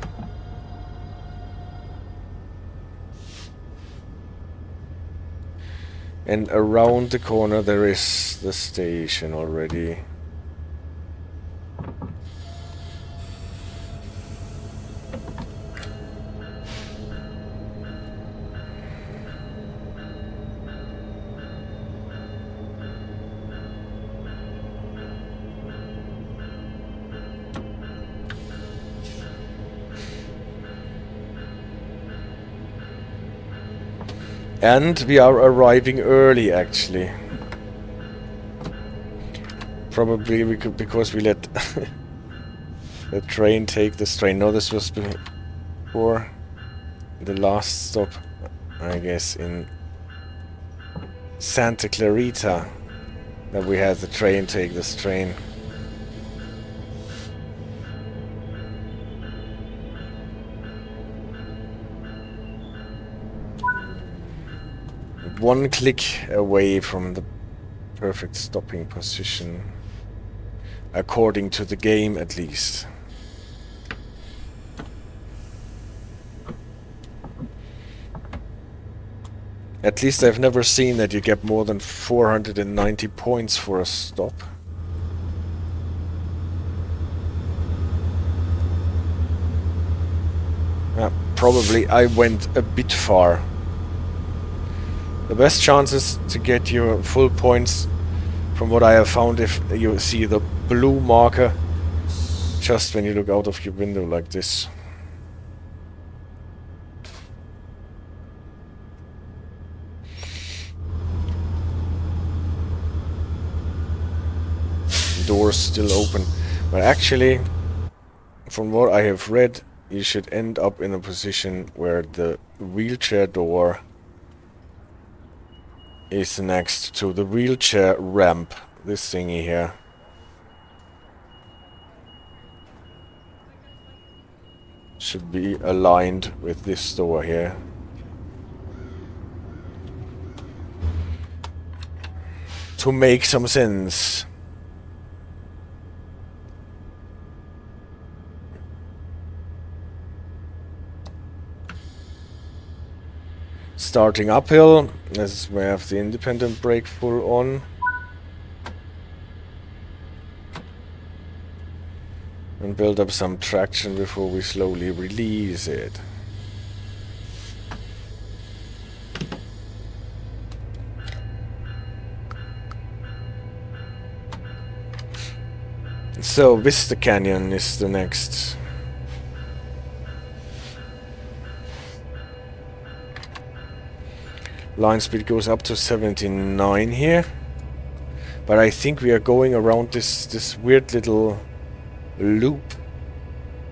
And around the corner there is the station already. And we are arriving early, actually. Probably we could, because we let the train take this train. No, this was before the last stop, I guess, in Santa Clarita that we had the train take this train. One click away from the perfect stopping position. According to the game, at least. At least I've never seen that you get more than 490 points for a stop. Uh, probably I went a bit far. The best chances to get your full points from what I have found if you see the blue marker just when you look out of your window like this. Doors still open. But actually, from what I have read, you should end up in a position where the wheelchair door is next to the wheelchair ramp, this thingy here. Should be aligned with this door here. To make some sense. starting uphill. This is where I have the independent brake full on. And build up some traction before we slowly release it. So Vista Canyon is the next Line speed goes up to 79 here. But I think we are going around this, this weird little loop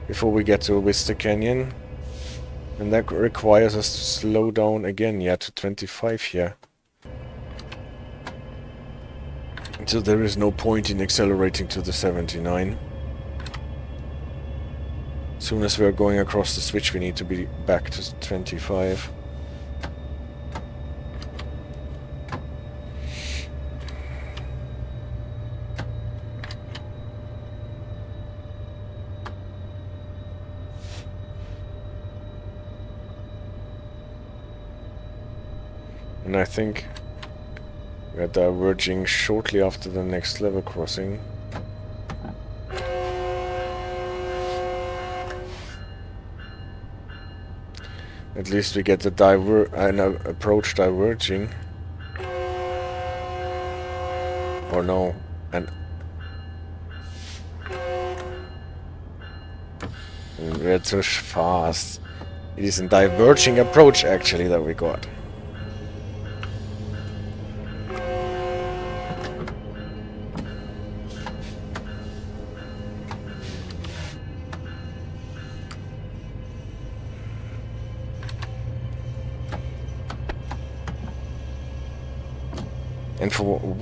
before we get to Vista Canyon. And that requires us to slow down again, yeah, to 25 here. So there is no point in accelerating to the 79. As Soon as we are going across the switch we need to be back to 25. I think we are diverging shortly after the next level crossing. At least we get the diver an uh, approach diverging. Or no, and we're too fast. It is a diverging approach actually that we got.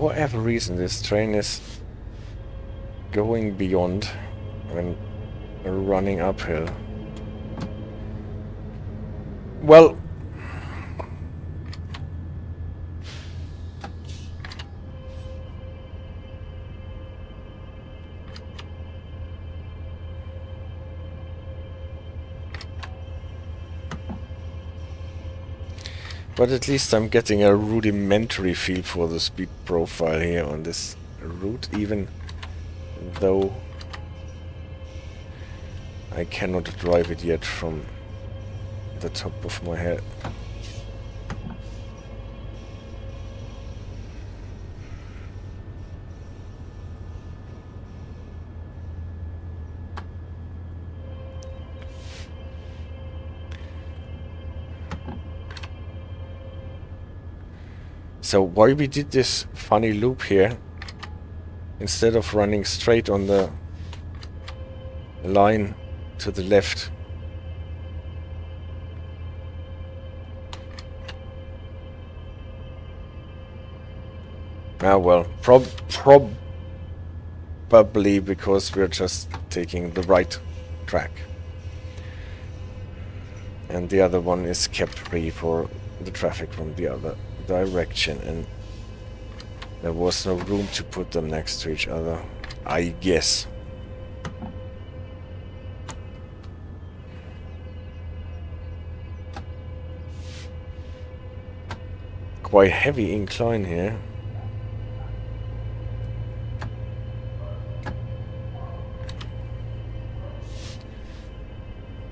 Whatever reason, this train is going beyond and running uphill. Well, But at least I'm getting a rudimentary feel for the speed profile here on this route, even though I cannot drive it yet from the top of my head. So why we did this funny loop here instead of running straight on the line to the left. Ah well, prob probably because we're just taking the right track. And the other one is kept free for the traffic from the other direction and there was no room to put them next to each other, I guess. Quite heavy incline here.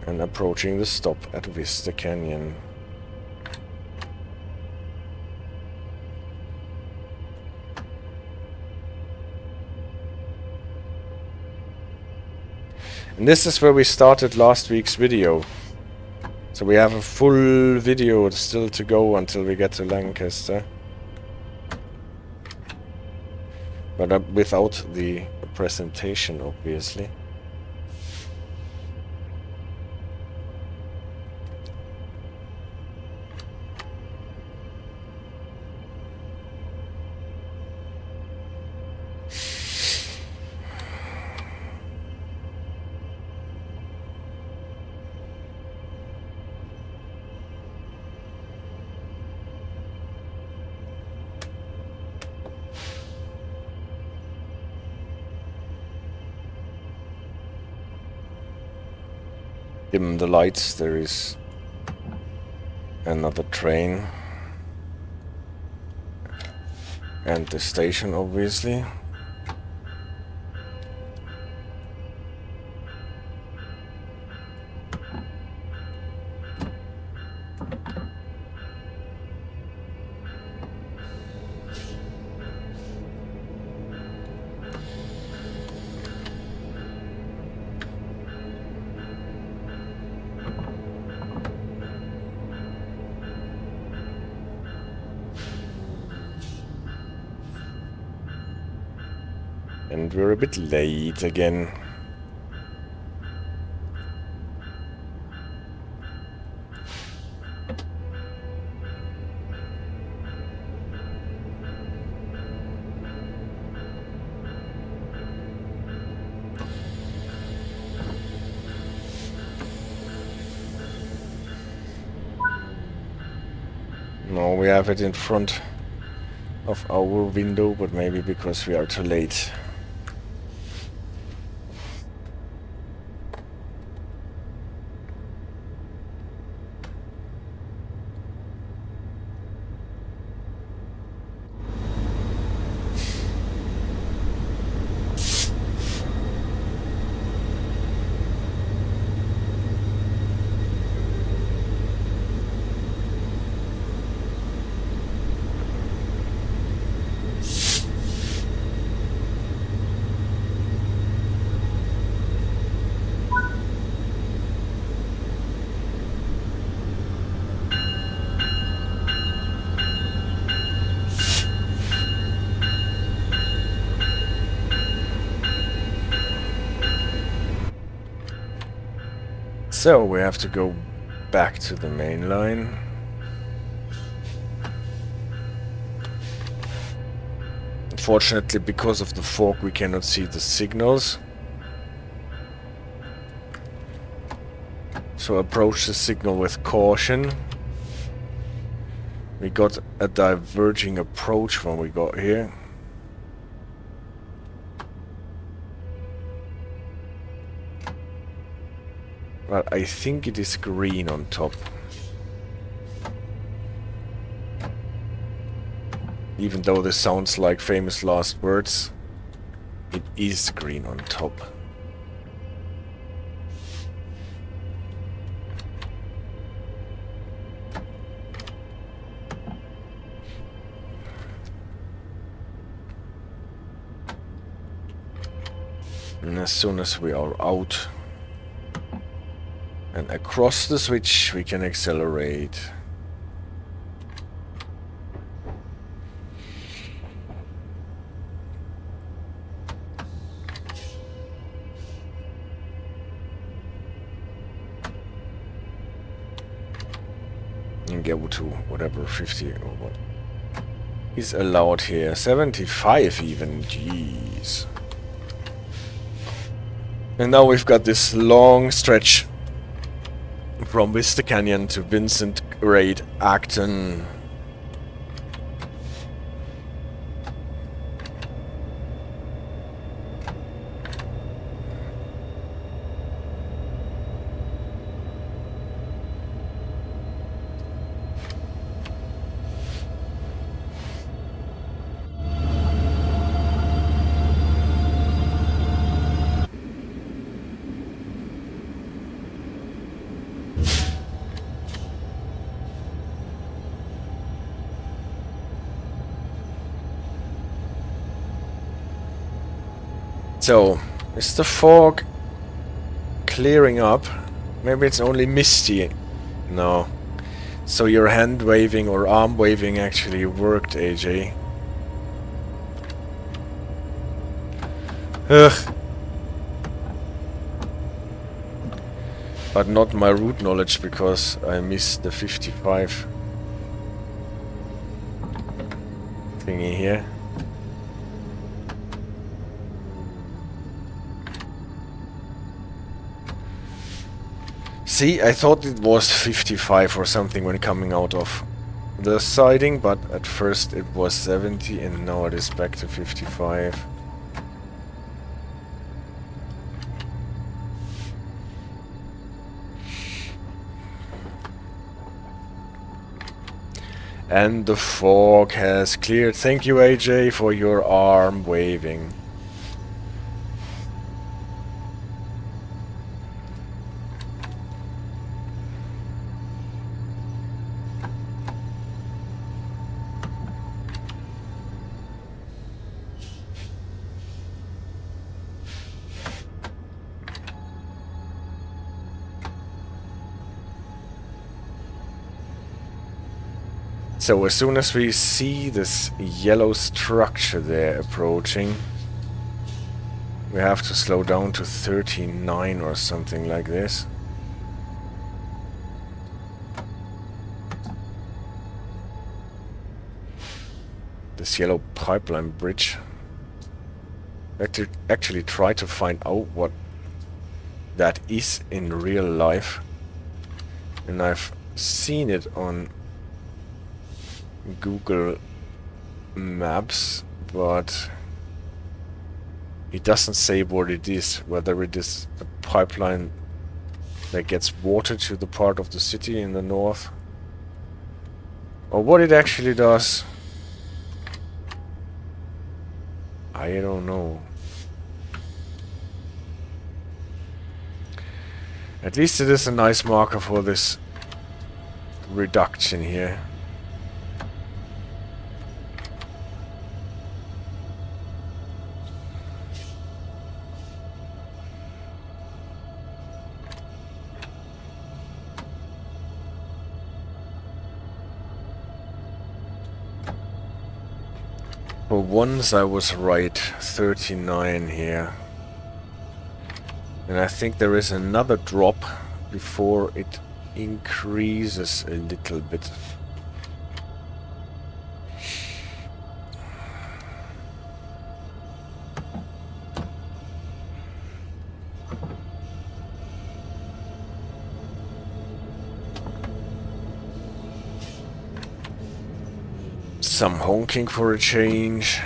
And approaching the stop at Vista Canyon. And this is where we started last week's video. So we have a full video still to go until we get to Lancaster. But uh, without the presentation, obviously. Dim the lights, there is another train. And the station, obviously. and we're a bit late again. No, we have it in front of our window, but maybe because we are too late. So we have to go back to the main line. Unfortunately, because of the fog, we cannot see the signals. So approach the signal with caution. We got a diverging approach when we got here. I think it is green on top. Even though this sounds like famous last words, it is green on top. And as soon as we are out across the switch we can accelerate. And go to whatever 50 or what is allowed here. 75 even, jeez. And now we've got this long stretch from Vista Canyon to Vincent Grade Acton. So, is the fog clearing up? Maybe it's only misty. No. So your hand waving or arm waving actually worked, AJ. Ugh. But not my route knowledge because I missed the 55 thingy here. See, I thought it was 55 or something when coming out of the siding, but at first it was 70 and now it is back to 55. And the fog has cleared. Thank you, AJ, for your arm waving. So as soon as we see this yellow structure there approaching, we have to slow down to 39 or something like this. This yellow pipeline bridge. Actually, actually try to find out what that is in real life. And I've seen it on Google Maps, but it doesn't say what it is, whether it is a pipeline that gets water to the part of the city in the north, or what it actually does. I don't know. At least it is a nice marker for this reduction here. Once I was right, 39 here. And I think there is another drop before it increases a little bit. Some honking for a change.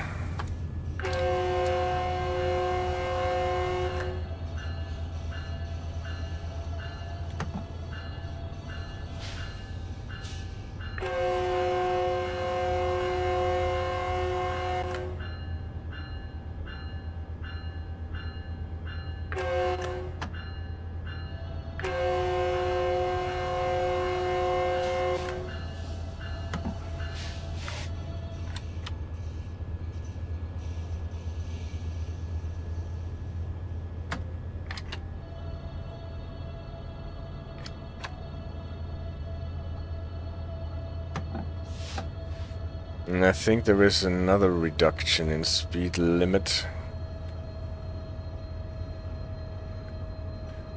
Think there is another reduction in speed limit.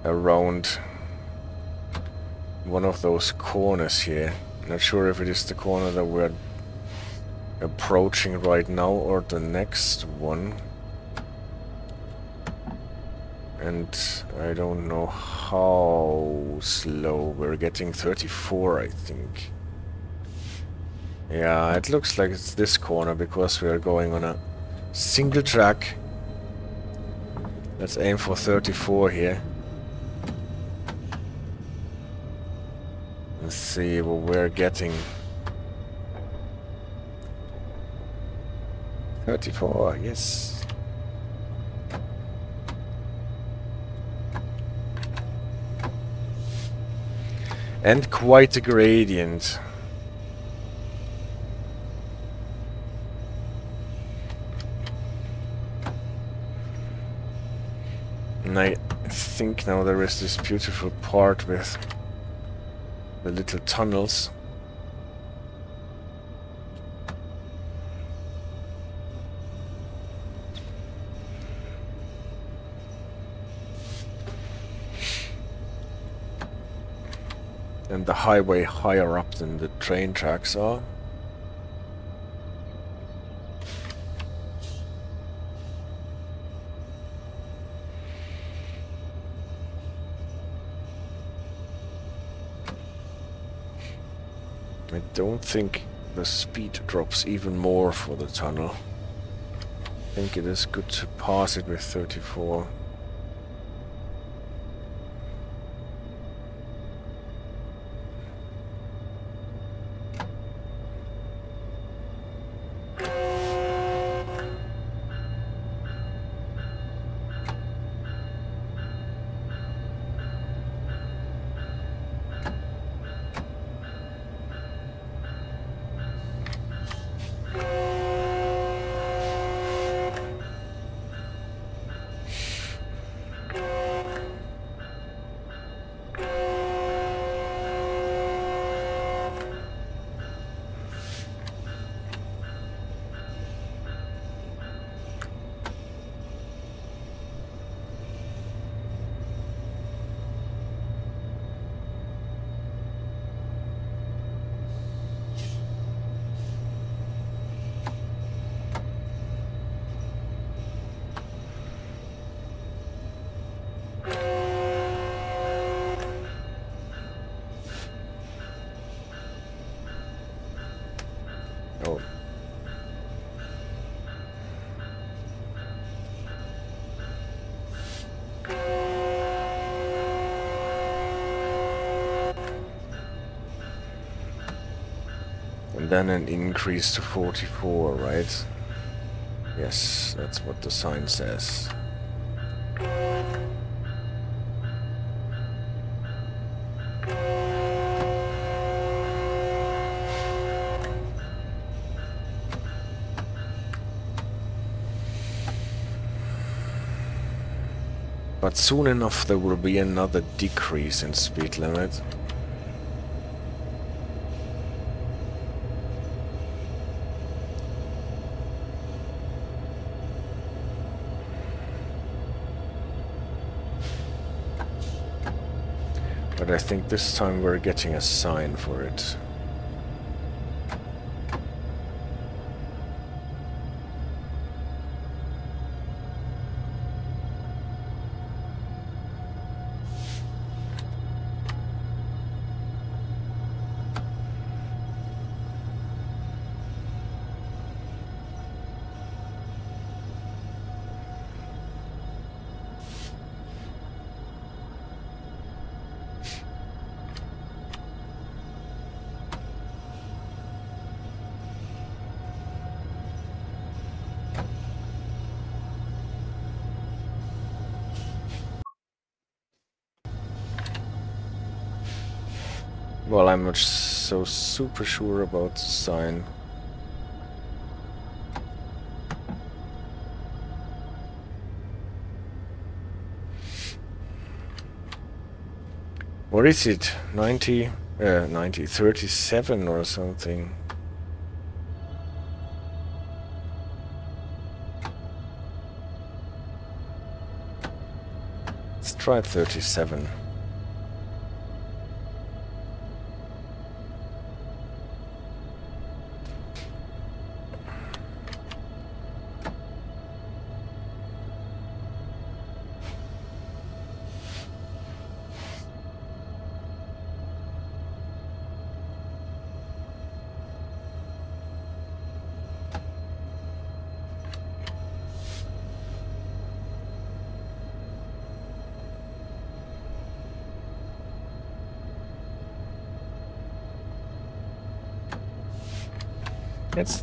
Around one of those corners here. Not sure if it is the corner that we're approaching right now or the next one. And I don't know how slow. We're getting 34, I think. Yeah, it looks like it's this corner because we are going on a single track. Let's aim for 34 here. Let's see what we're getting. 34, yes. And quite a gradient. And I think now there is this beautiful part with the little tunnels. And the highway higher up than the train tracks are. I don't think the speed drops even more for the tunnel. I think it is good to pass it with 34. Then an increase to 44, right? Yes, that's what the sign says. But soon enough there will be another decrease in speed limit. But I think this time we're getting a sign for it. So super sure about the sign. What is it? 90? Uh, 90, 37 or something. Let's try 37.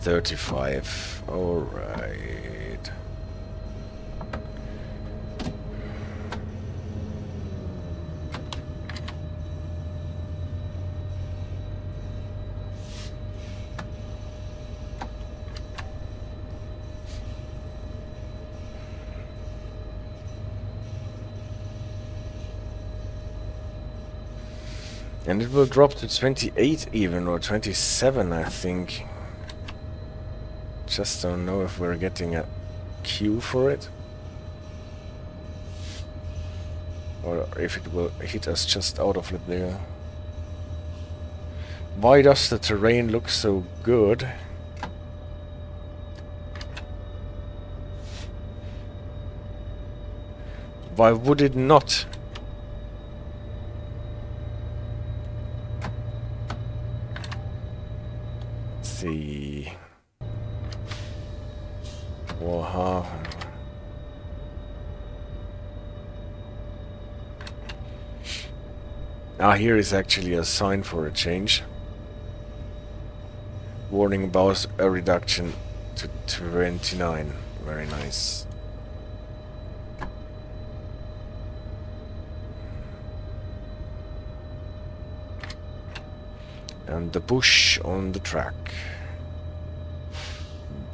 35. Alright. And it will drop to 28 even, or 27 I think. Just don't know if we're getting a cue for it. Or if it will hit us just out of the blue. Why does the terrain look so good? Why would it not? Let's see. Wow. Ah, here is actually a sign for a change. Warning about a reduction to 29. Very nice. And the bush on the track.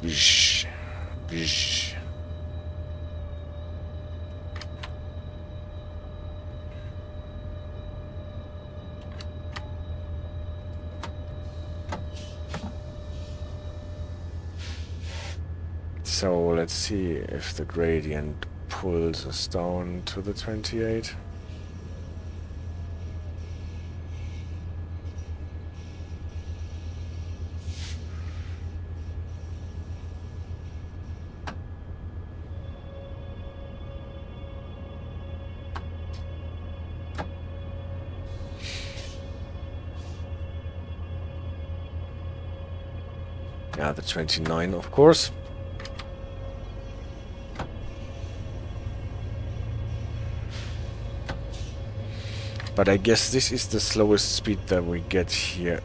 Bish. Bish. So let's see if the gradient pulls us down to the 28. Yeah, the 29, of course. But I guess this is the slowest speed that we get here.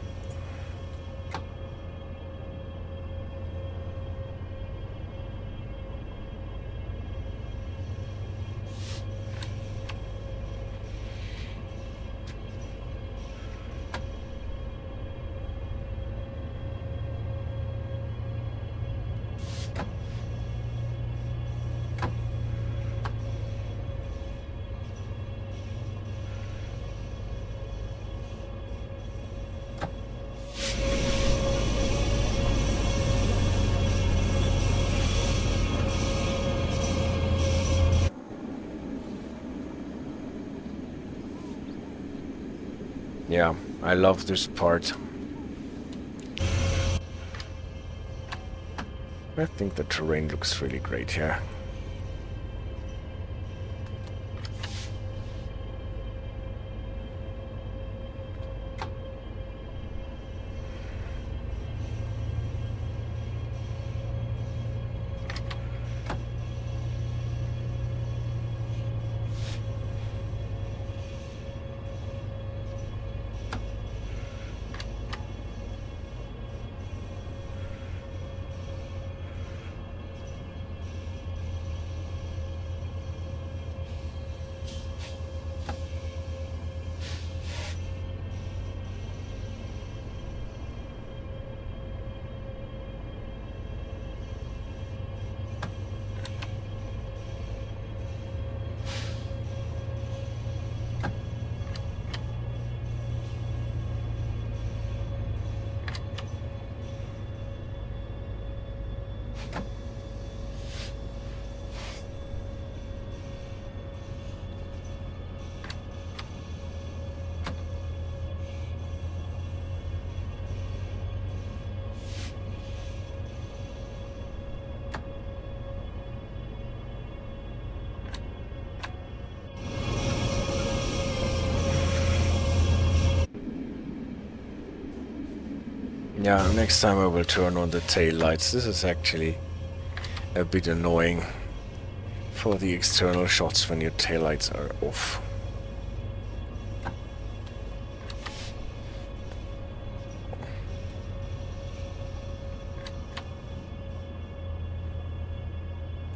Love this part. I think the terrain looks really great here. Yeah, next time I will turn on the tail lights. This is actually a bit annoying for the external shots when your tail lights are off.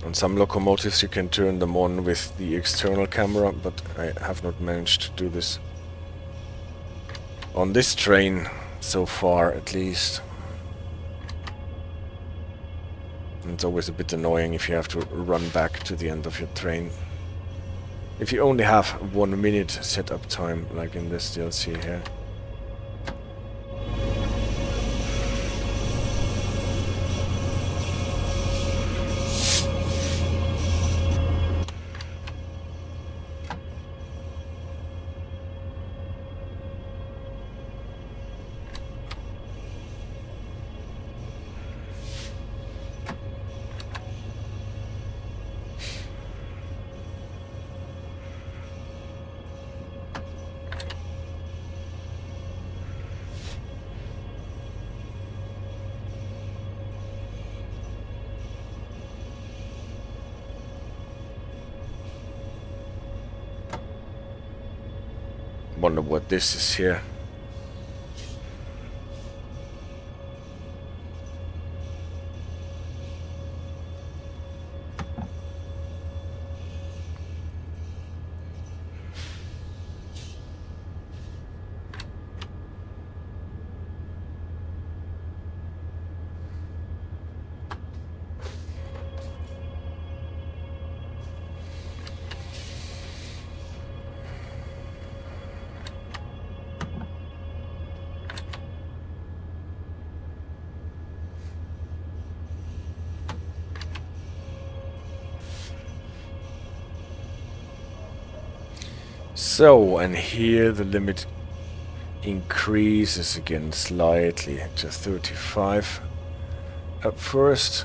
On some locomotives you can turn them on with the external camera, but I have not managed to do this. On this train, so far at least. It's always a bit annoying if you have to run back to the end of your train. If you only have one minute setup time, like in this DLC here. Wonder what this is here. So, and here the limit increases again slightly to 35 at first.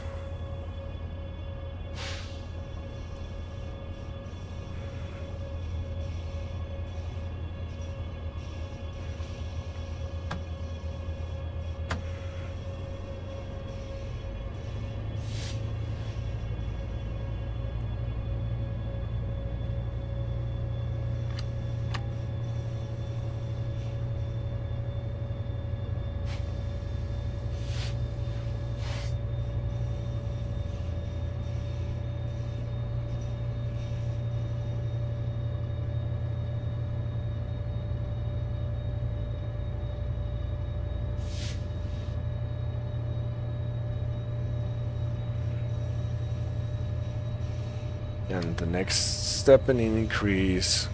Step an increase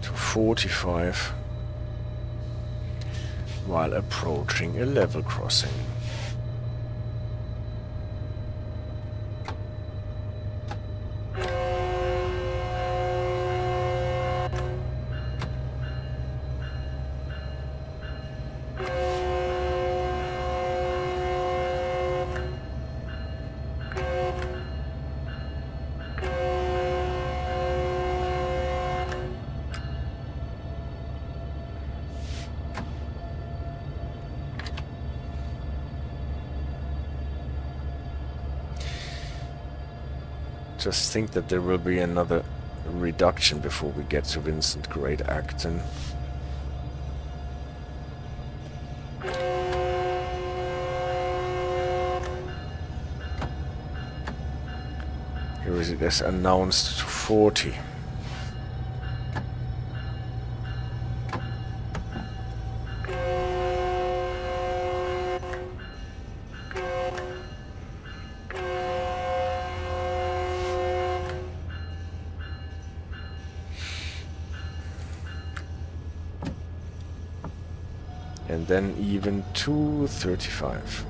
to 45 while approaching a level crossing. Just think that there will be another reduction before we get to Vincent Grade Acton. Here is it as announced to 40. And then even 235.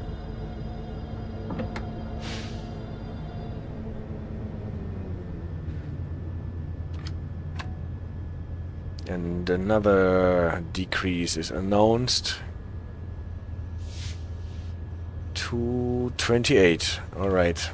And another decrease is announced. 228. All right.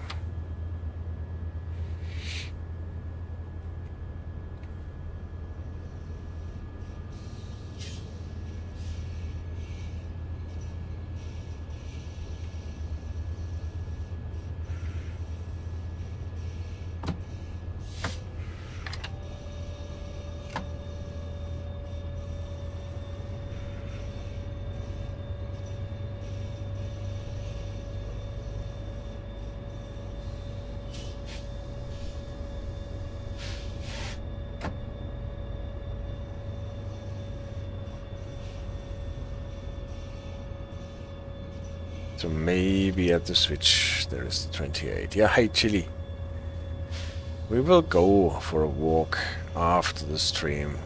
So maybe at the switch there is the 28. Yeah, hey Chili. We will go for a walk after the stream.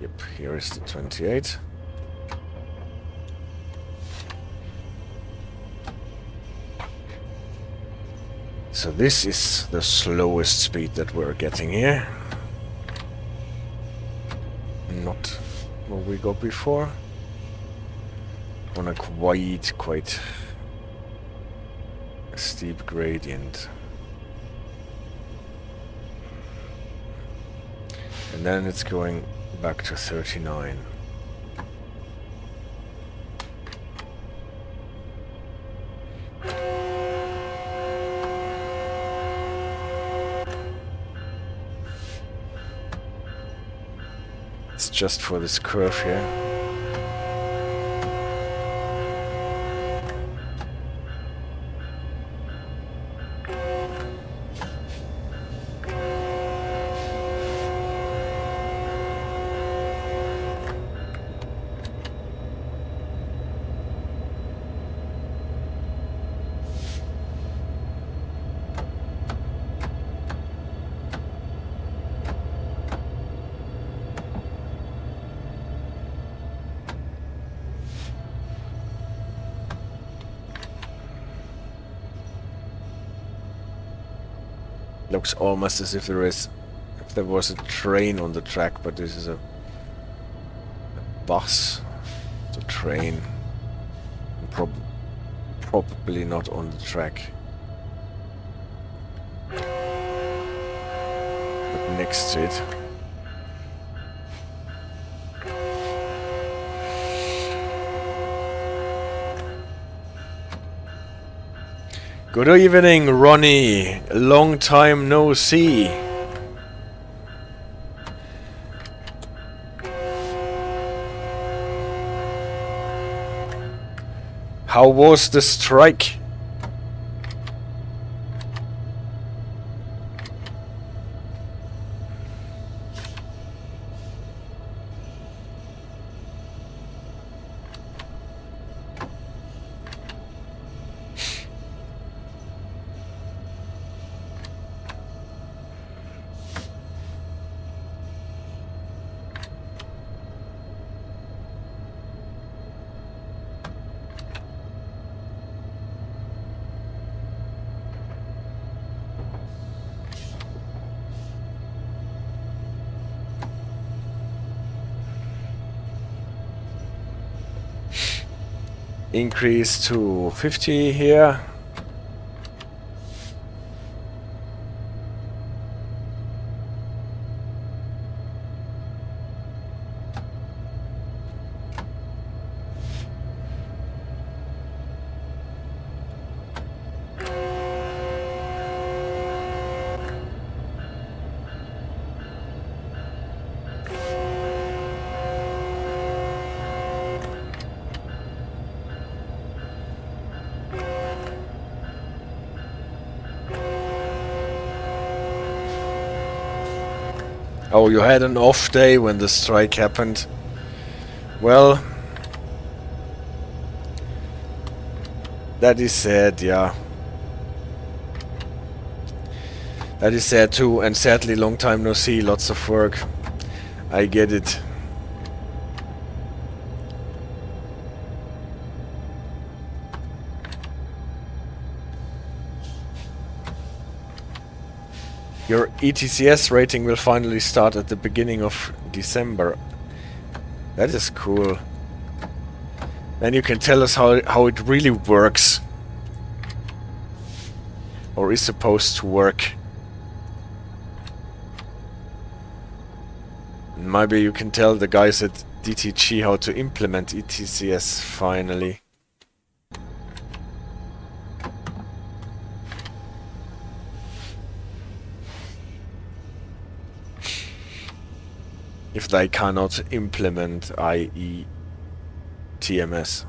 Yep, here is the 28. So this is the slowest speed that we're getting here not got before. On a quite, quite steep gradient. And then it's going back to 39. Just for this curve here. Looks almost as if there is, if there was a train on the track, but this is a, a bus. It's a train. Prob probably not on the track. But next to it. Good evening, Ronnie. Long time no see. How was the strike? Increase to 50 here. Oh, you had an off day when the strike happened. Well, that is sad, yeah. That is sad too, and sadly long time no see, lots of work. I get it. Your ETCS rating will finally start at the beginning of December. That is cool. Then you can tell us how, how it really works. Or is supposed to work. Maybe you can tell the guys at DTG how to implement ETCS finally. if they cannot implement IE TMS.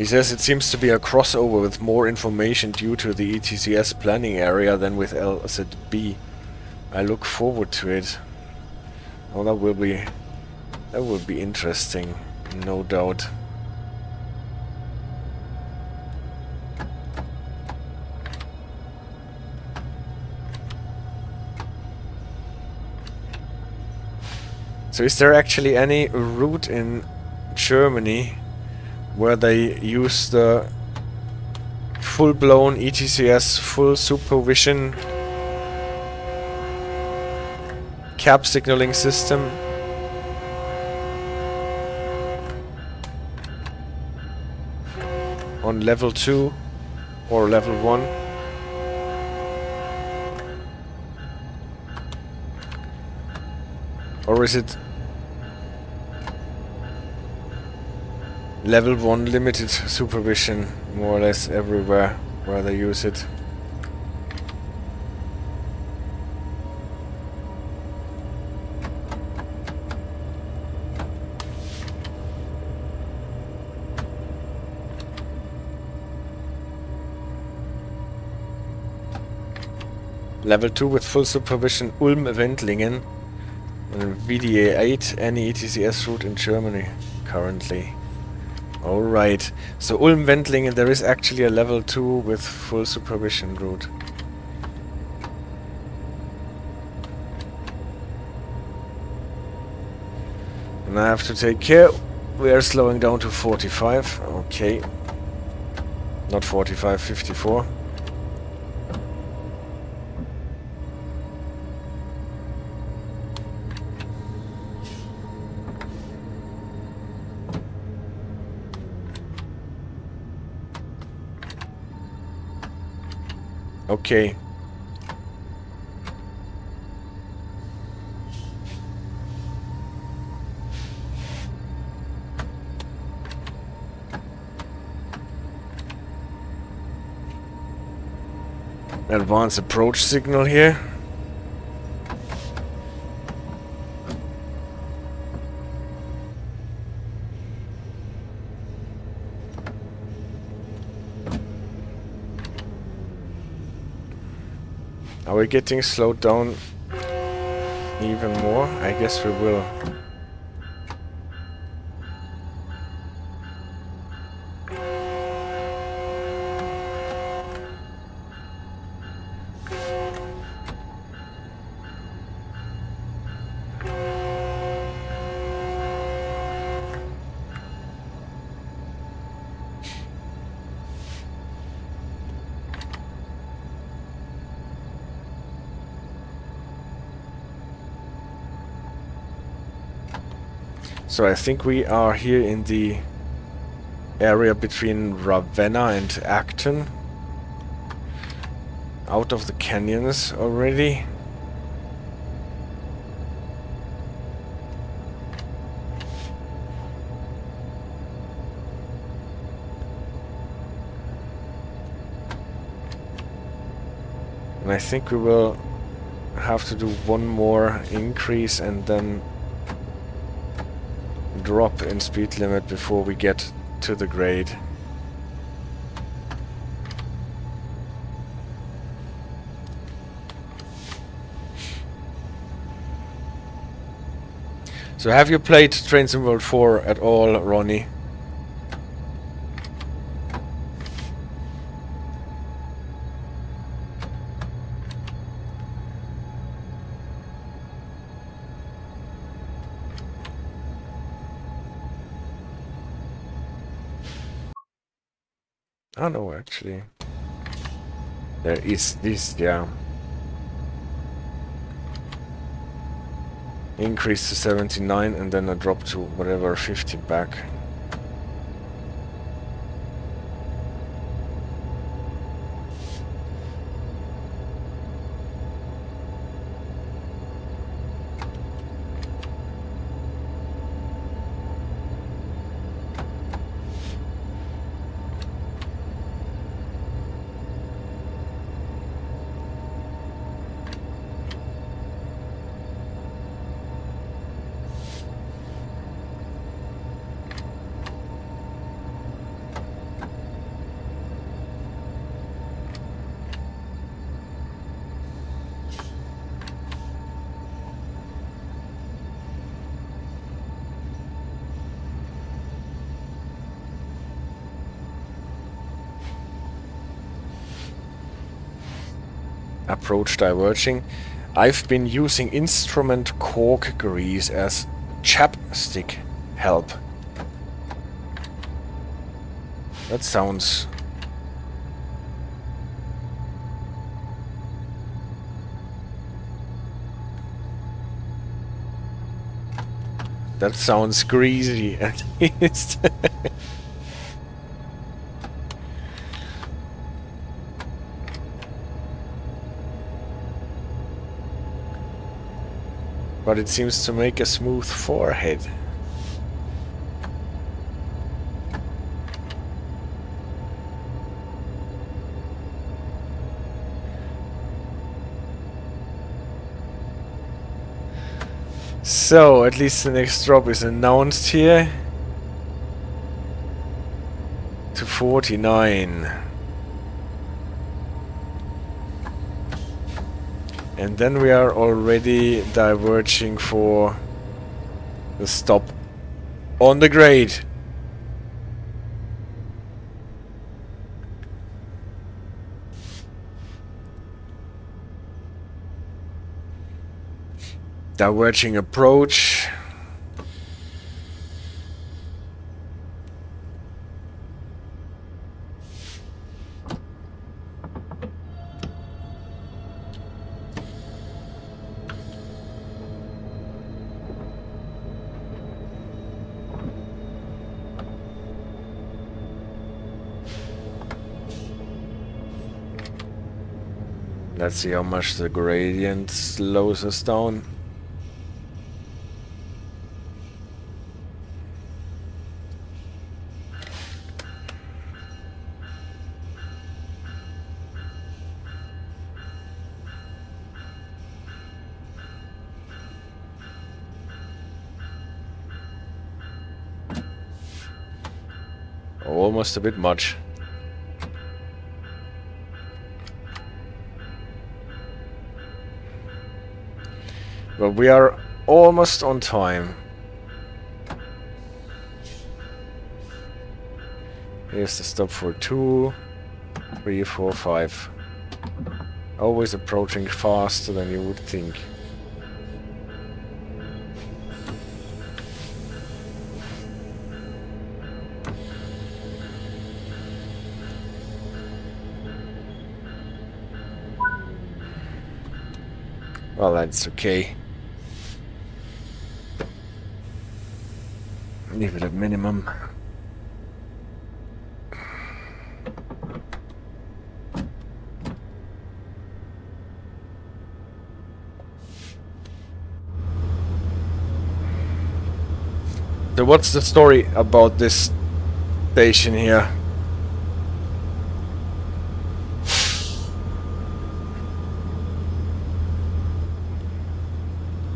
He says it seems to be a crossover with more information due to the ETCS planning area than with LZB. I look forward to it. Oh, that will be... That will be interesting, no doubt. So is there actually any route in Germany where they use the full-blown ETCS full supervision cab signaling system. On level 2 or level 1 or is it level 1 limited supervision more or less everywhere where they use it. Level 2 with full supervision Ulm Wendlingen uh, and VDE 8 any ETCS route in Germany currently. Alright, so Ulm Wendlingen there is actually a level 2 with full supervision route. And I have to take care. We are slowing down to 45. Okay. Not 45, 54. Okay. Advanced approach signal here. Are getting slowed down even more? I guess we will. so I think we are here in the area between Ravenna and Acton. Out of the canyons already. And I think we will have to do one more increase and then drop in speed limit before we get to the grade. So have you played Train Sim World 4 at all, Ronnie? Oh no, actually. There is this, yeah. Increase to 79 and then a drop to whatever, 50 back. Approach diverging. I've been using instrument cork grease as chapstick help. That sounds... That sounds greasy at least. but it seems to make a smooth forehead. So, at least the next drop is announced here. To 49. And then we are already diverging for the stop on the grade. Diverging approach. Let's see how much the gradient slows us down. Oh, almost a bit much. But we are almost on time. Here's the stop for two, three, four, five. Always approaching faster than you would think. Well, that's okay. leave it at minimum. So what's the story about this station here?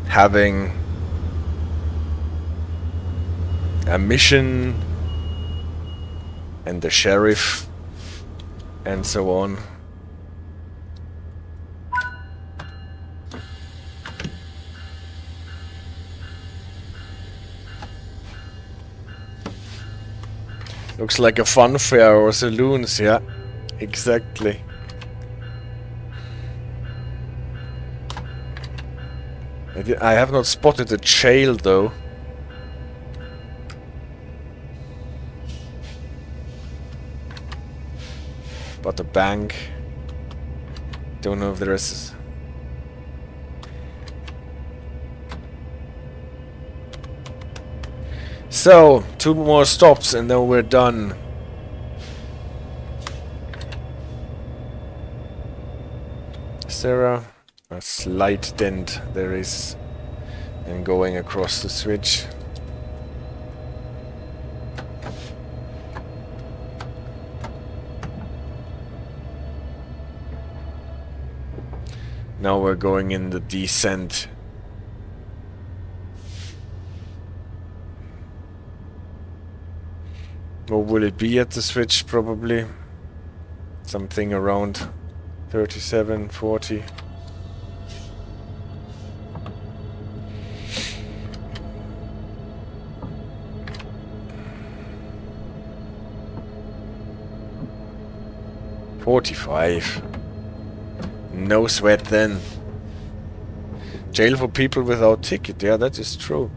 Having a mission and the sheriff and so on. Looks like a fun fair or saloons, yeah. Exactly. I have not spotted a jail though. The bank. Don't know if there is. So, two more stops and then we're done. Sarah, a slight dent there is and going across the switch. Now we're going in the descent. What will it be at the switch? Probably something around 37, 40. Forty-five. No sweat then. Jail for people without ticket. Yeah, that is true.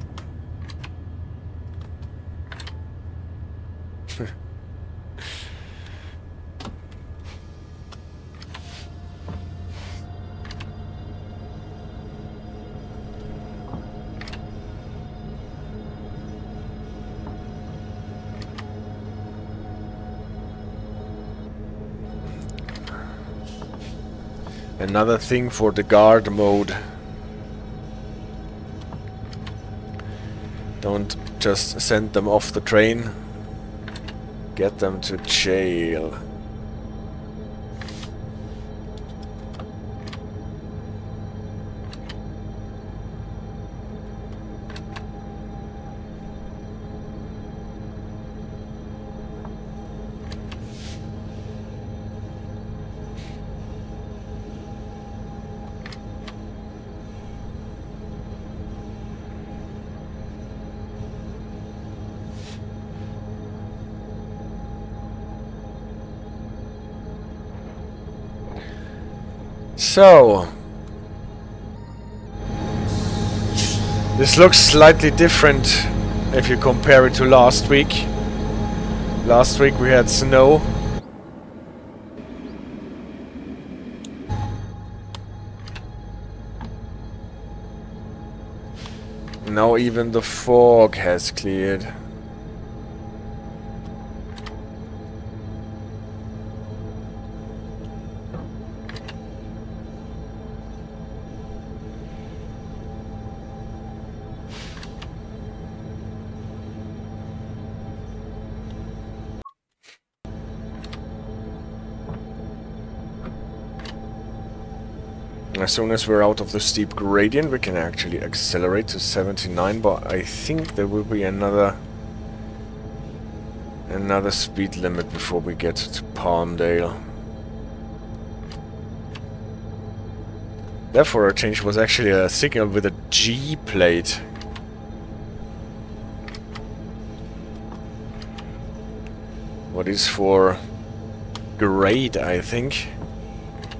Another thing for the guard mode. Don't just send them off the train. Get them to jail. So... This looks slightly different if you compare it to last week. Last week we had snow. Now even the fog has cleared. Soon as we're out of the steep gradient, we can actually accelerate to 79, but I think there will be another another speed limit before we get to Palmdale. Therefore, our change was actually a signal with a G plate. What is for grade, I think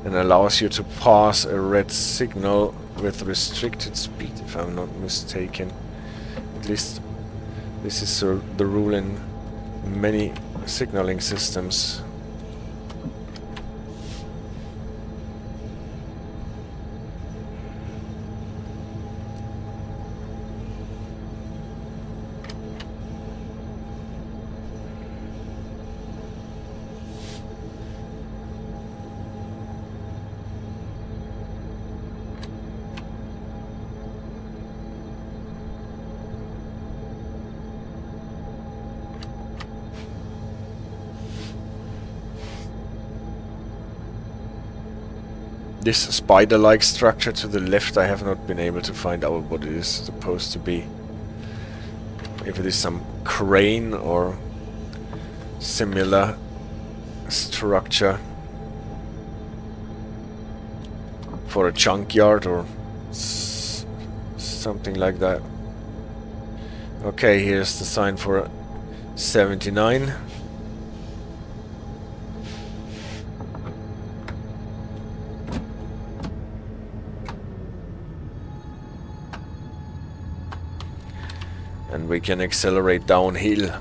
and allows you to pass a red signal with restricted speed, if I'm not mistaken. At least this is uh, the rule in many signaling systems. This spider-like structure to the left, I have not been able to find out what it is supposed to be. If it is some crane or similar structure for a junkyard or something like that. Okay, here's the sign for 79. We can accelerate downhill.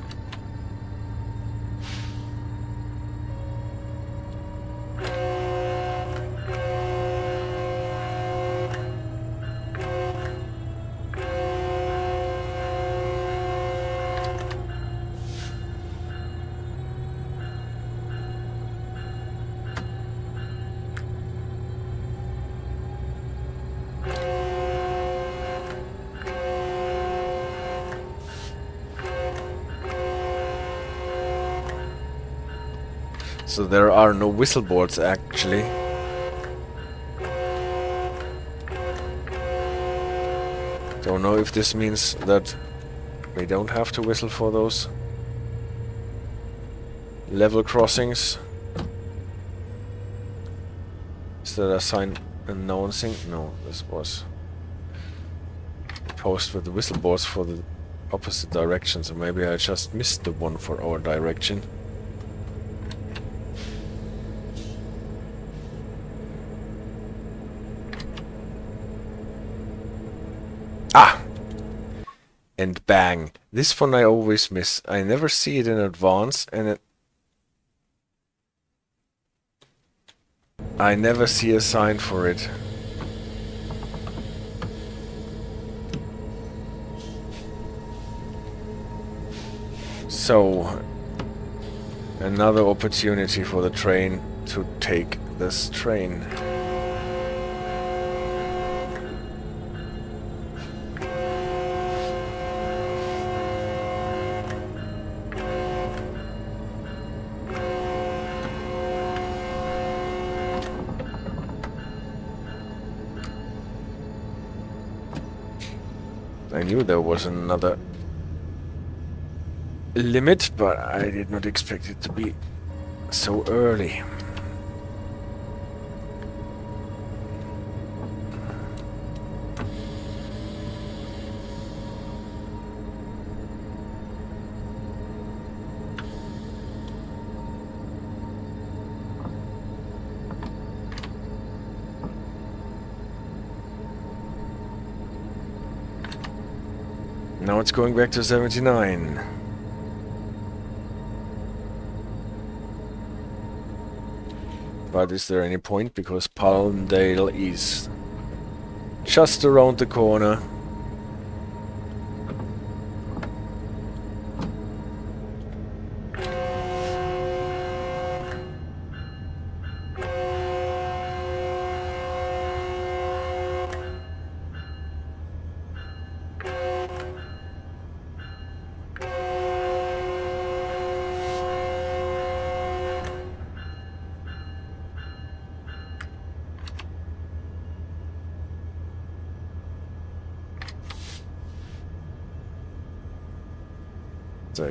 So there are no whistle boards actually. Don't know if this means that we don't have to whistle for those level crossings. Is there a sign announcing? No, this was post with the whistle boards for the opposite direction, so maybe I just missed the one for our direction. Ah! And bang. This one I always miss. I never see it in advance and it... I never see a sign for it. So, another opportunity for the train to take this train. Knew there was another limit, but I did not expect it to be so early. It's going back to 79. But is there any point? Because Palmdale is just around the corner.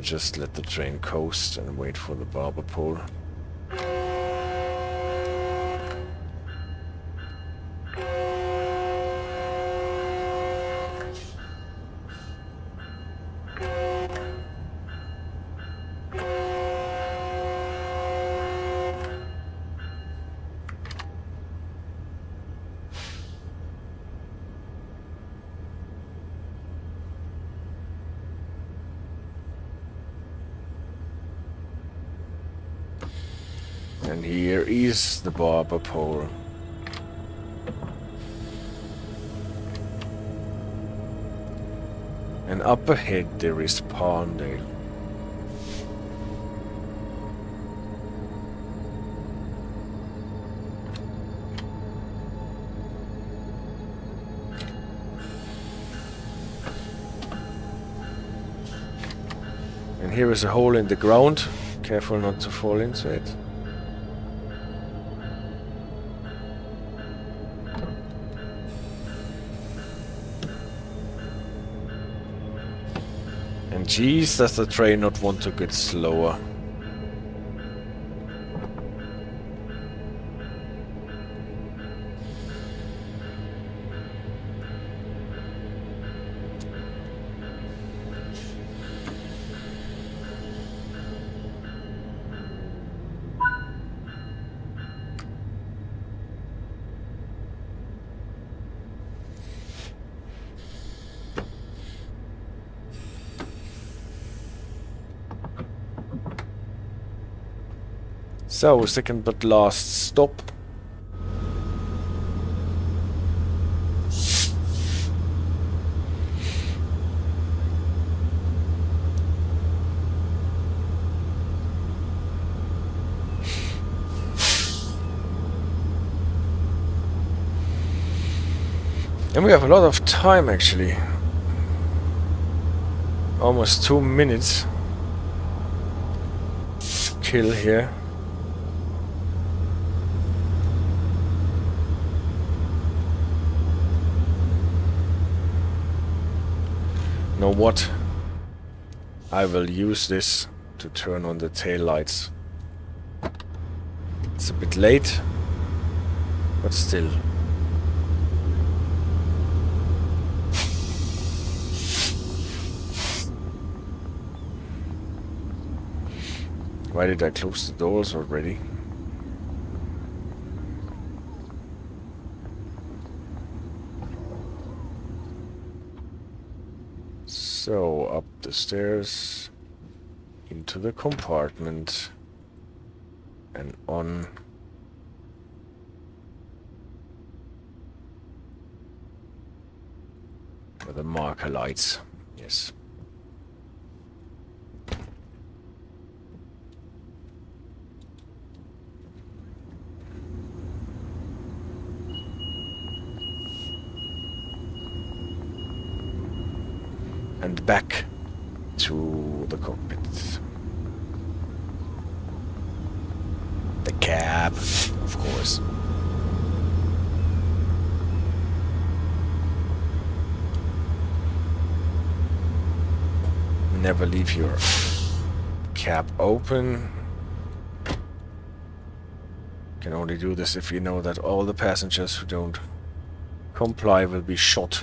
Just let the train coast and wait for the barber pole. And here the barber pole. And up ahead there is Palmdale. And here is a hole in the ground. Careful not to fall into it. Geez, does the train not want to get slower. So, second but last stop. And we have a lot of time actually. Almost two minutes. Kill here. Know what? I will use this to turn on the tail lights. It's a bit late, but still. Why did I close the doors already? So, up the stairs, into the compartment, and on. With the marker lights, yes. And back to the cockpit. The cab, of course. Never leave your cab open. Can only do this if you know that all the passengers who don't comply will be shot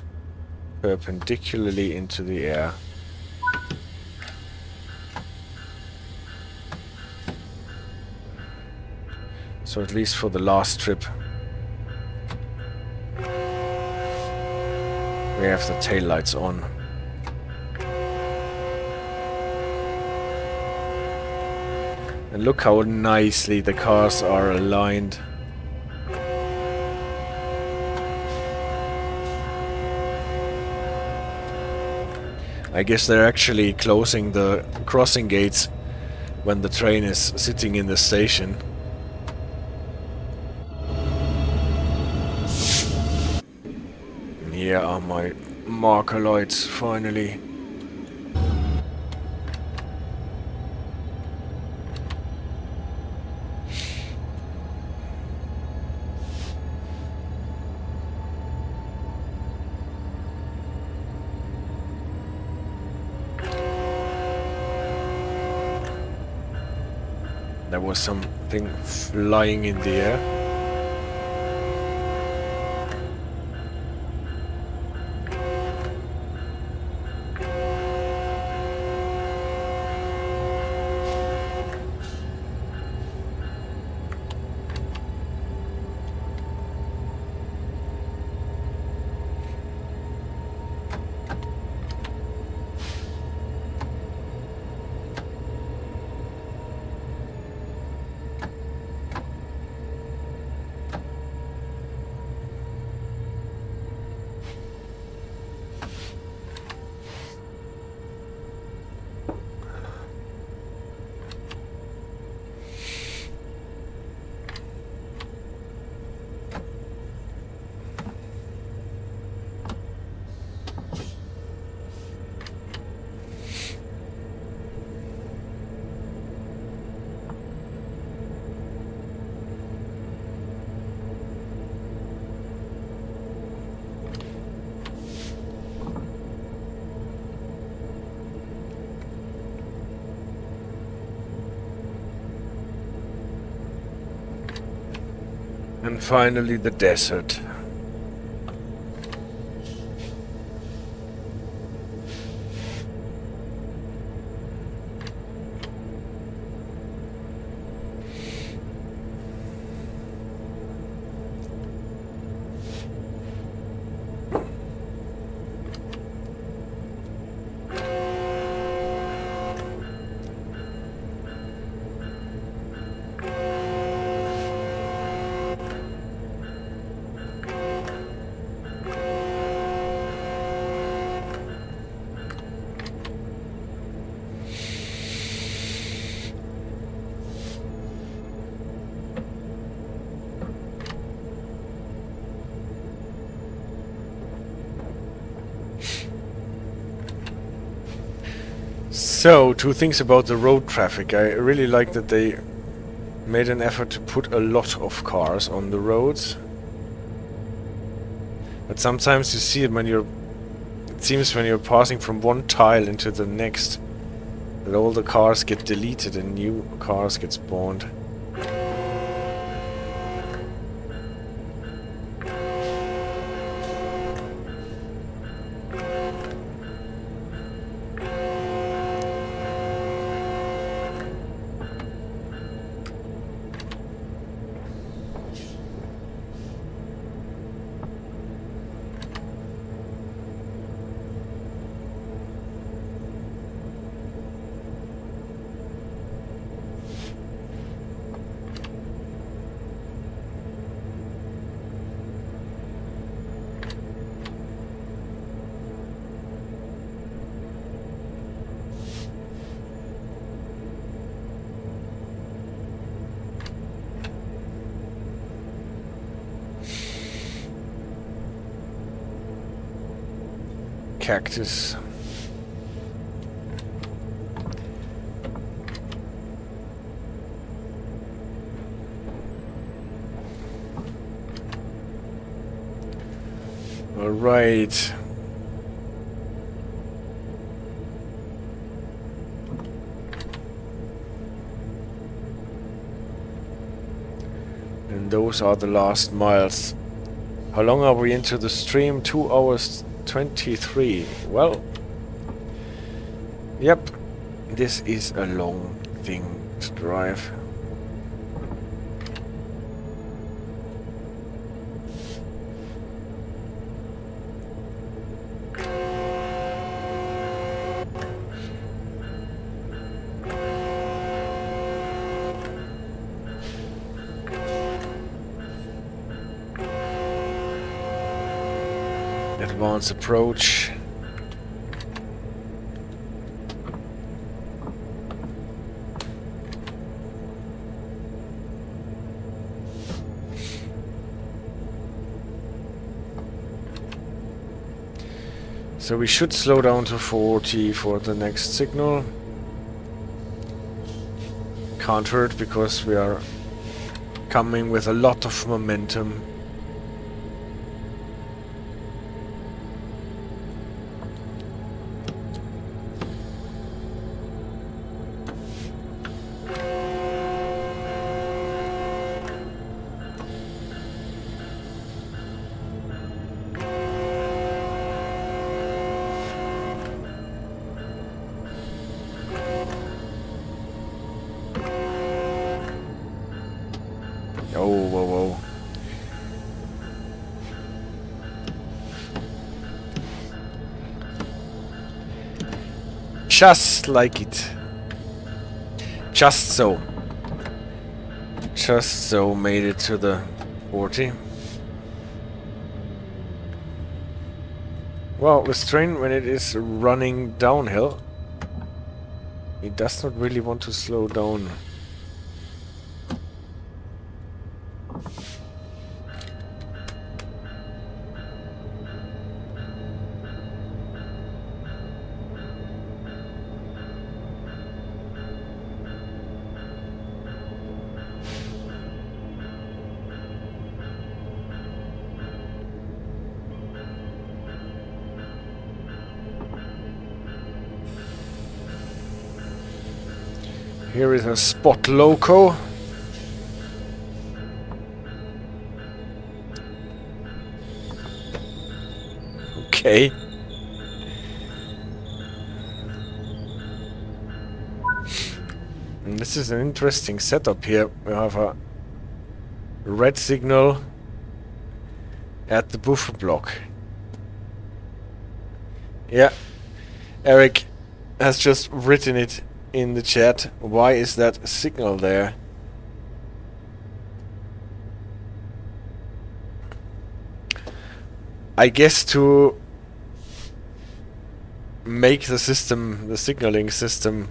perpendicularly into the air. So at least for the last trip we have the tail lights on. And look how nicely the cars are aligned. I guess they're actually closing the crossing gates when the train is sitting in the station. here are my marker lights, finally. Was something flying in the air. Finally the desert. So, two things about the road traffic. I really like that they made an effort to put a lot of cars on the roads. But sometimes you see it when you're... It seems when you're passing from one tile into the next that all the cars get deleted and new cars get spawned. Cactus. All right. And those are the last miles. How long are we into the stream? Two hours 23. Well, yep, this is a long thing to drive. Advanced approach. So we should slow down to 40 for the next signal. Can't hurt because we are coming with a lot of momentum. Just like it. Just so. Just so made it to the 40. Well, this train, when it is running downhill, it does not really want to slow down. Spot Loco. Okay. And this is an interesting setup here. We have a red signal at the buffer block. Yeah, Eric has just written it in the chat. Why is that signal there? I guess to make the system, the signaling system,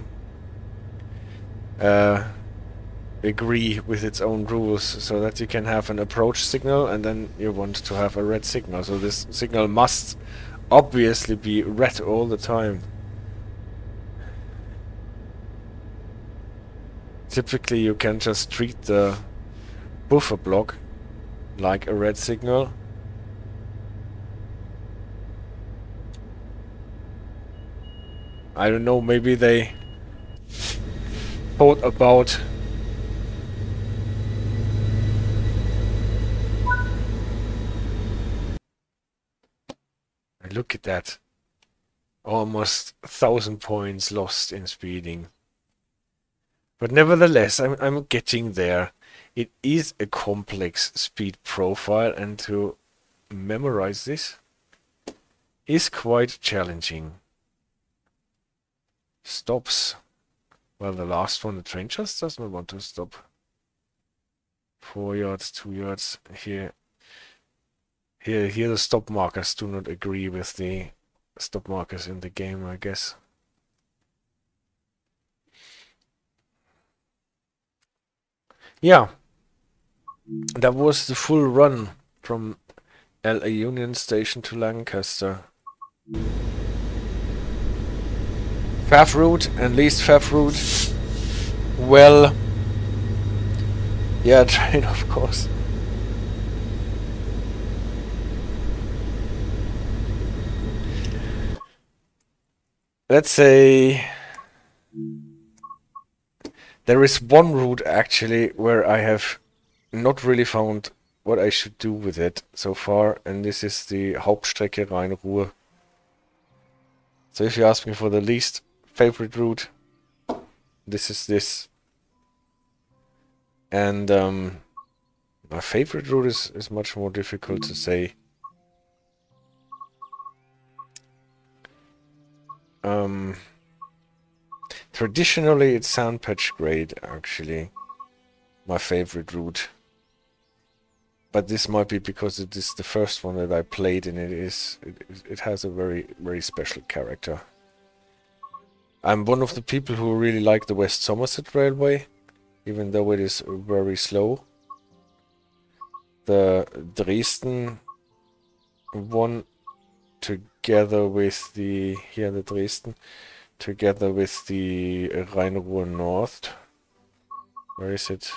uh, agree with its own rules so that you can have an approach signal and then you want to have a red signal. So this signal must obviously be red all the time. Typically you can just treat the buffer block like a red signal I don't know, maybe they thought about Look at that. Almost thousand points lost in speeding. But nevertheless, I'm, I'm getting there. It is a complex speed profile and to memorize this is quite challenging stops. Well, the last one, the train just does not want to stop. Four yards, two yards. Here, here, here the stop markers do not agree with the stop markers in the game, I guess. Yeah, that was the full run from LA Union Station to Lancaster. Fav route and least fav route. Well, yeah, train of course. Let's say there is one route actually where I have not really found what I should do with it so far, and this is the Hauptstrecke Rhein-Ruhr. So if you ask me for the least favorite route. This is this. And um, my favorite route is, is much more difficult to say. Um, traditionally, it's Sand Patch Grade, actually. My favorite route. But this might be because it is the first one that I played and it is it, it has a very very special character. I'm one of the people who really like the West Somerset Railway, even though it is very slow. The Dresden one together with the here the Dresden together with the Rhein-Ruhr North. Where is it?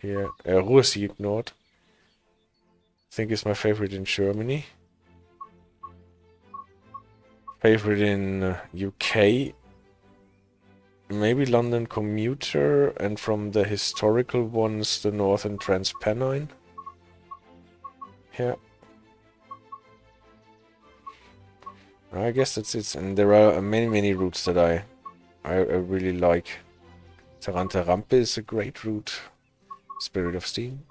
Here, uh, Ruhrsieg Nord. I think it's my favorite in Germany. Favorite in uh, UK maybe London Commuter, and from the historical ones, the Northern Transpennine. Yeah. I guess that's it. And there are many, many routes that I, I, I really like. Tharandter Rampe is a great route. Spirit of Steam.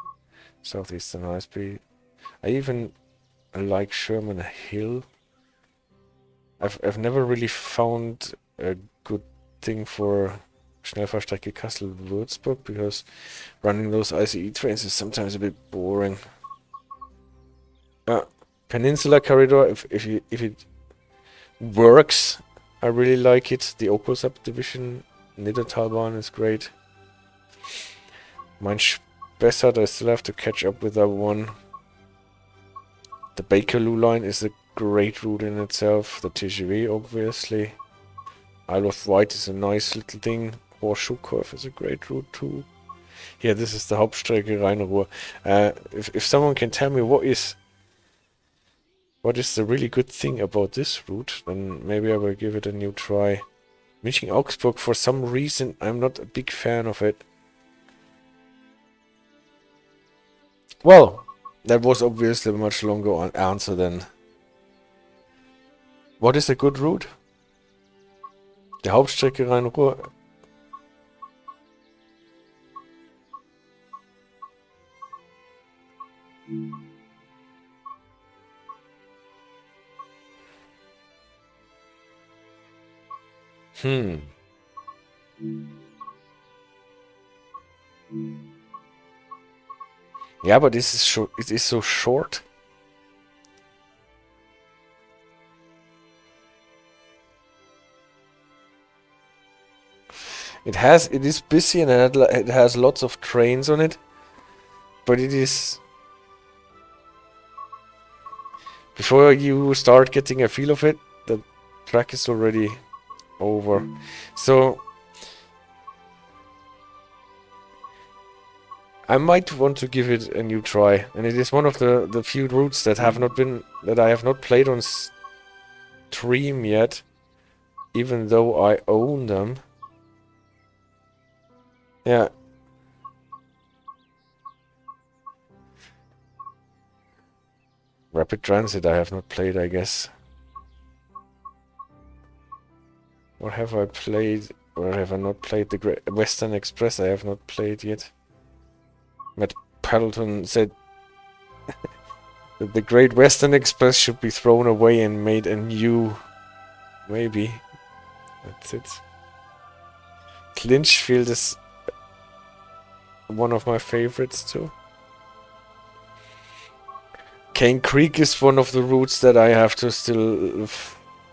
Southeastern High. I even like Sherman Hill. I've, I've never really found a good thing for Schnellfahrstrecke Kassel-Würzburg because running those ICE trains is sometimes a bit boring. Uh, Peninsula Corridor, if if you, if it works, I really like it. The Opal subdivision, Niddertalbahn is great. Main Spessart, I still have to catch up with that one. The Bakerloo line is a great route in itself. The TGV, obviously. Isle of Wight is a nice little thing. Horseshoe Curve is a great route too. Yeah, this is the Hauptstrecke Rhein-Ruhr. Uh, if, if someone can tell me what is what is the really good thing about this route, then maybe I will give it a new try. München Augsburg, for some reason, I'm not a big fan of it. Well, that was obviously a much longer answer than What is a good route? Die Hauptstrecke Rhein-Ruhr. Hmm. Yeah, but this is. It is so short. It has. It is busy and it has lots of trains on it, but it is. Before you start getting a feel of it, the track is already over. So I might want to give it a new try, and it is one of the the few routes that have not been that I have not played on stream yet, even though I own them. Yeah. Rapid Transit I have not played, I guess. What have I played? Or have I not played? The Great Western Express I have not played yet. Matt Paddleton said that the Great Western Express should be thrown away and made anew. Maybe. That's it. Clinchfield is one of my favorites too. Cane Creek is one of the routes that I have to still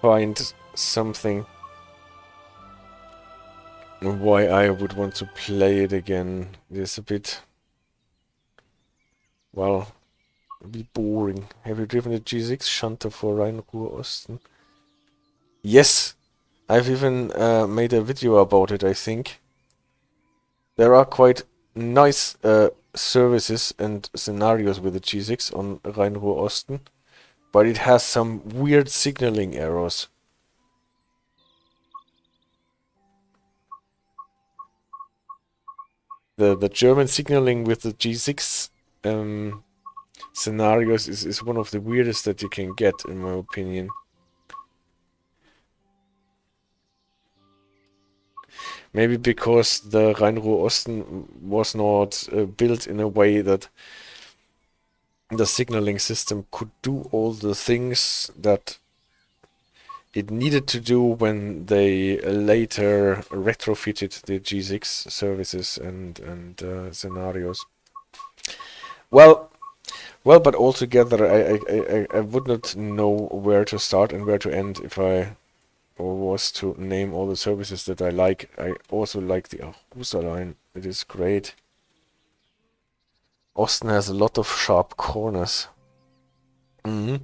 find something. Why I would want to play it again. It is a bit... Well, bit boring. Have you driven the G6 shunter for Rhein-Ruhr Osten? Yes! I've even uh, made a video about it, I think. There are quite nice uh, services and scenarios with the G6 on Rhein-Ruhr Osten, but it has some weird signaling errors. The, the German signaling with the G6 um, scenarios is, is one of the weirdest that you can get, in my opinion. Maybe because the Rhein-Ruhr Osten was not uh, built in a way that the signaling system could do all the things that it needed to do when they later retrofitted the G6 services and and uh, scenarios. Well, well, but altogether, I, I I I would not know where to start and where to end if I was to name all the services that I like. I also like the Achusa line. It is great. Austin has a lot of sharp corners. Mm -hmm.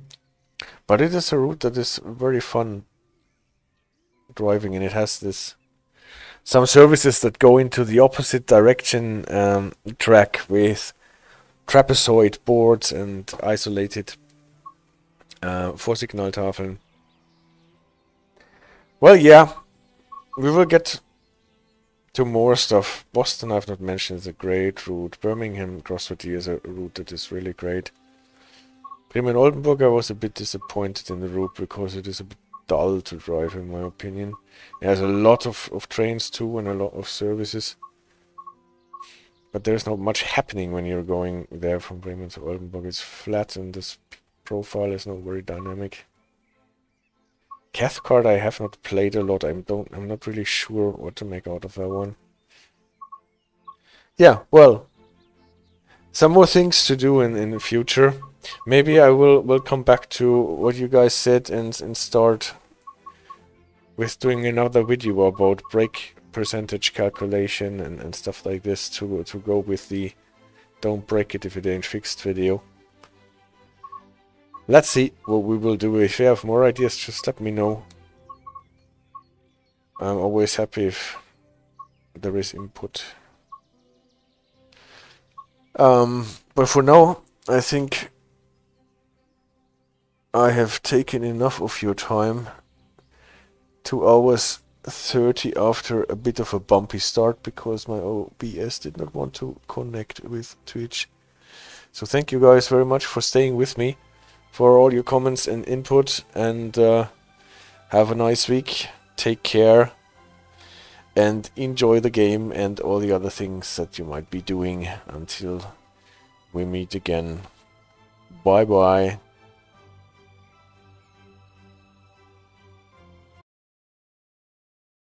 But it is a route that is very fun driving and it has this some services that go into the opposite direction um, track with trapezoid boards and isolated uh, Vorsignaltafeln. Well, yeah, we will get to more stuff. Boston, I've not mentioned, is a great route. Birmingham Crossford is a route that is really great. Bremen Oldenburg, I was a bit disappointed in the route because it is a bit dull to drive, in my opinion. Has a lot of, of trains too and a lot of services. But there's not much happening when you're going there from Bremen to Oldenburg. It's flat and this profile is not very dynamic. Cathcart I have not played a lot. I don't. I'm not really sure what to make out of that one. Yeah, well, some more things to do in in the future. Maybe I will will come back to what you guys said and and start with doing another video about brake percentage calculation and and stuff like this to to go with the don't break it if it ain't fixed video. Let's see what we will do. If you have more ideas, just let me know. I'm always happy if there is input. Um, but for now, I think I have taken enough of your time. Two hours 30 after a bit of a bumpy start because my OBS did not want to connect with Twitch. So thank you guys very much for staying with me for all your comments and input and uh, Have a nice week. Take care. And enjoy the game and all the other things that you might be doing until we meet again. Bye bye.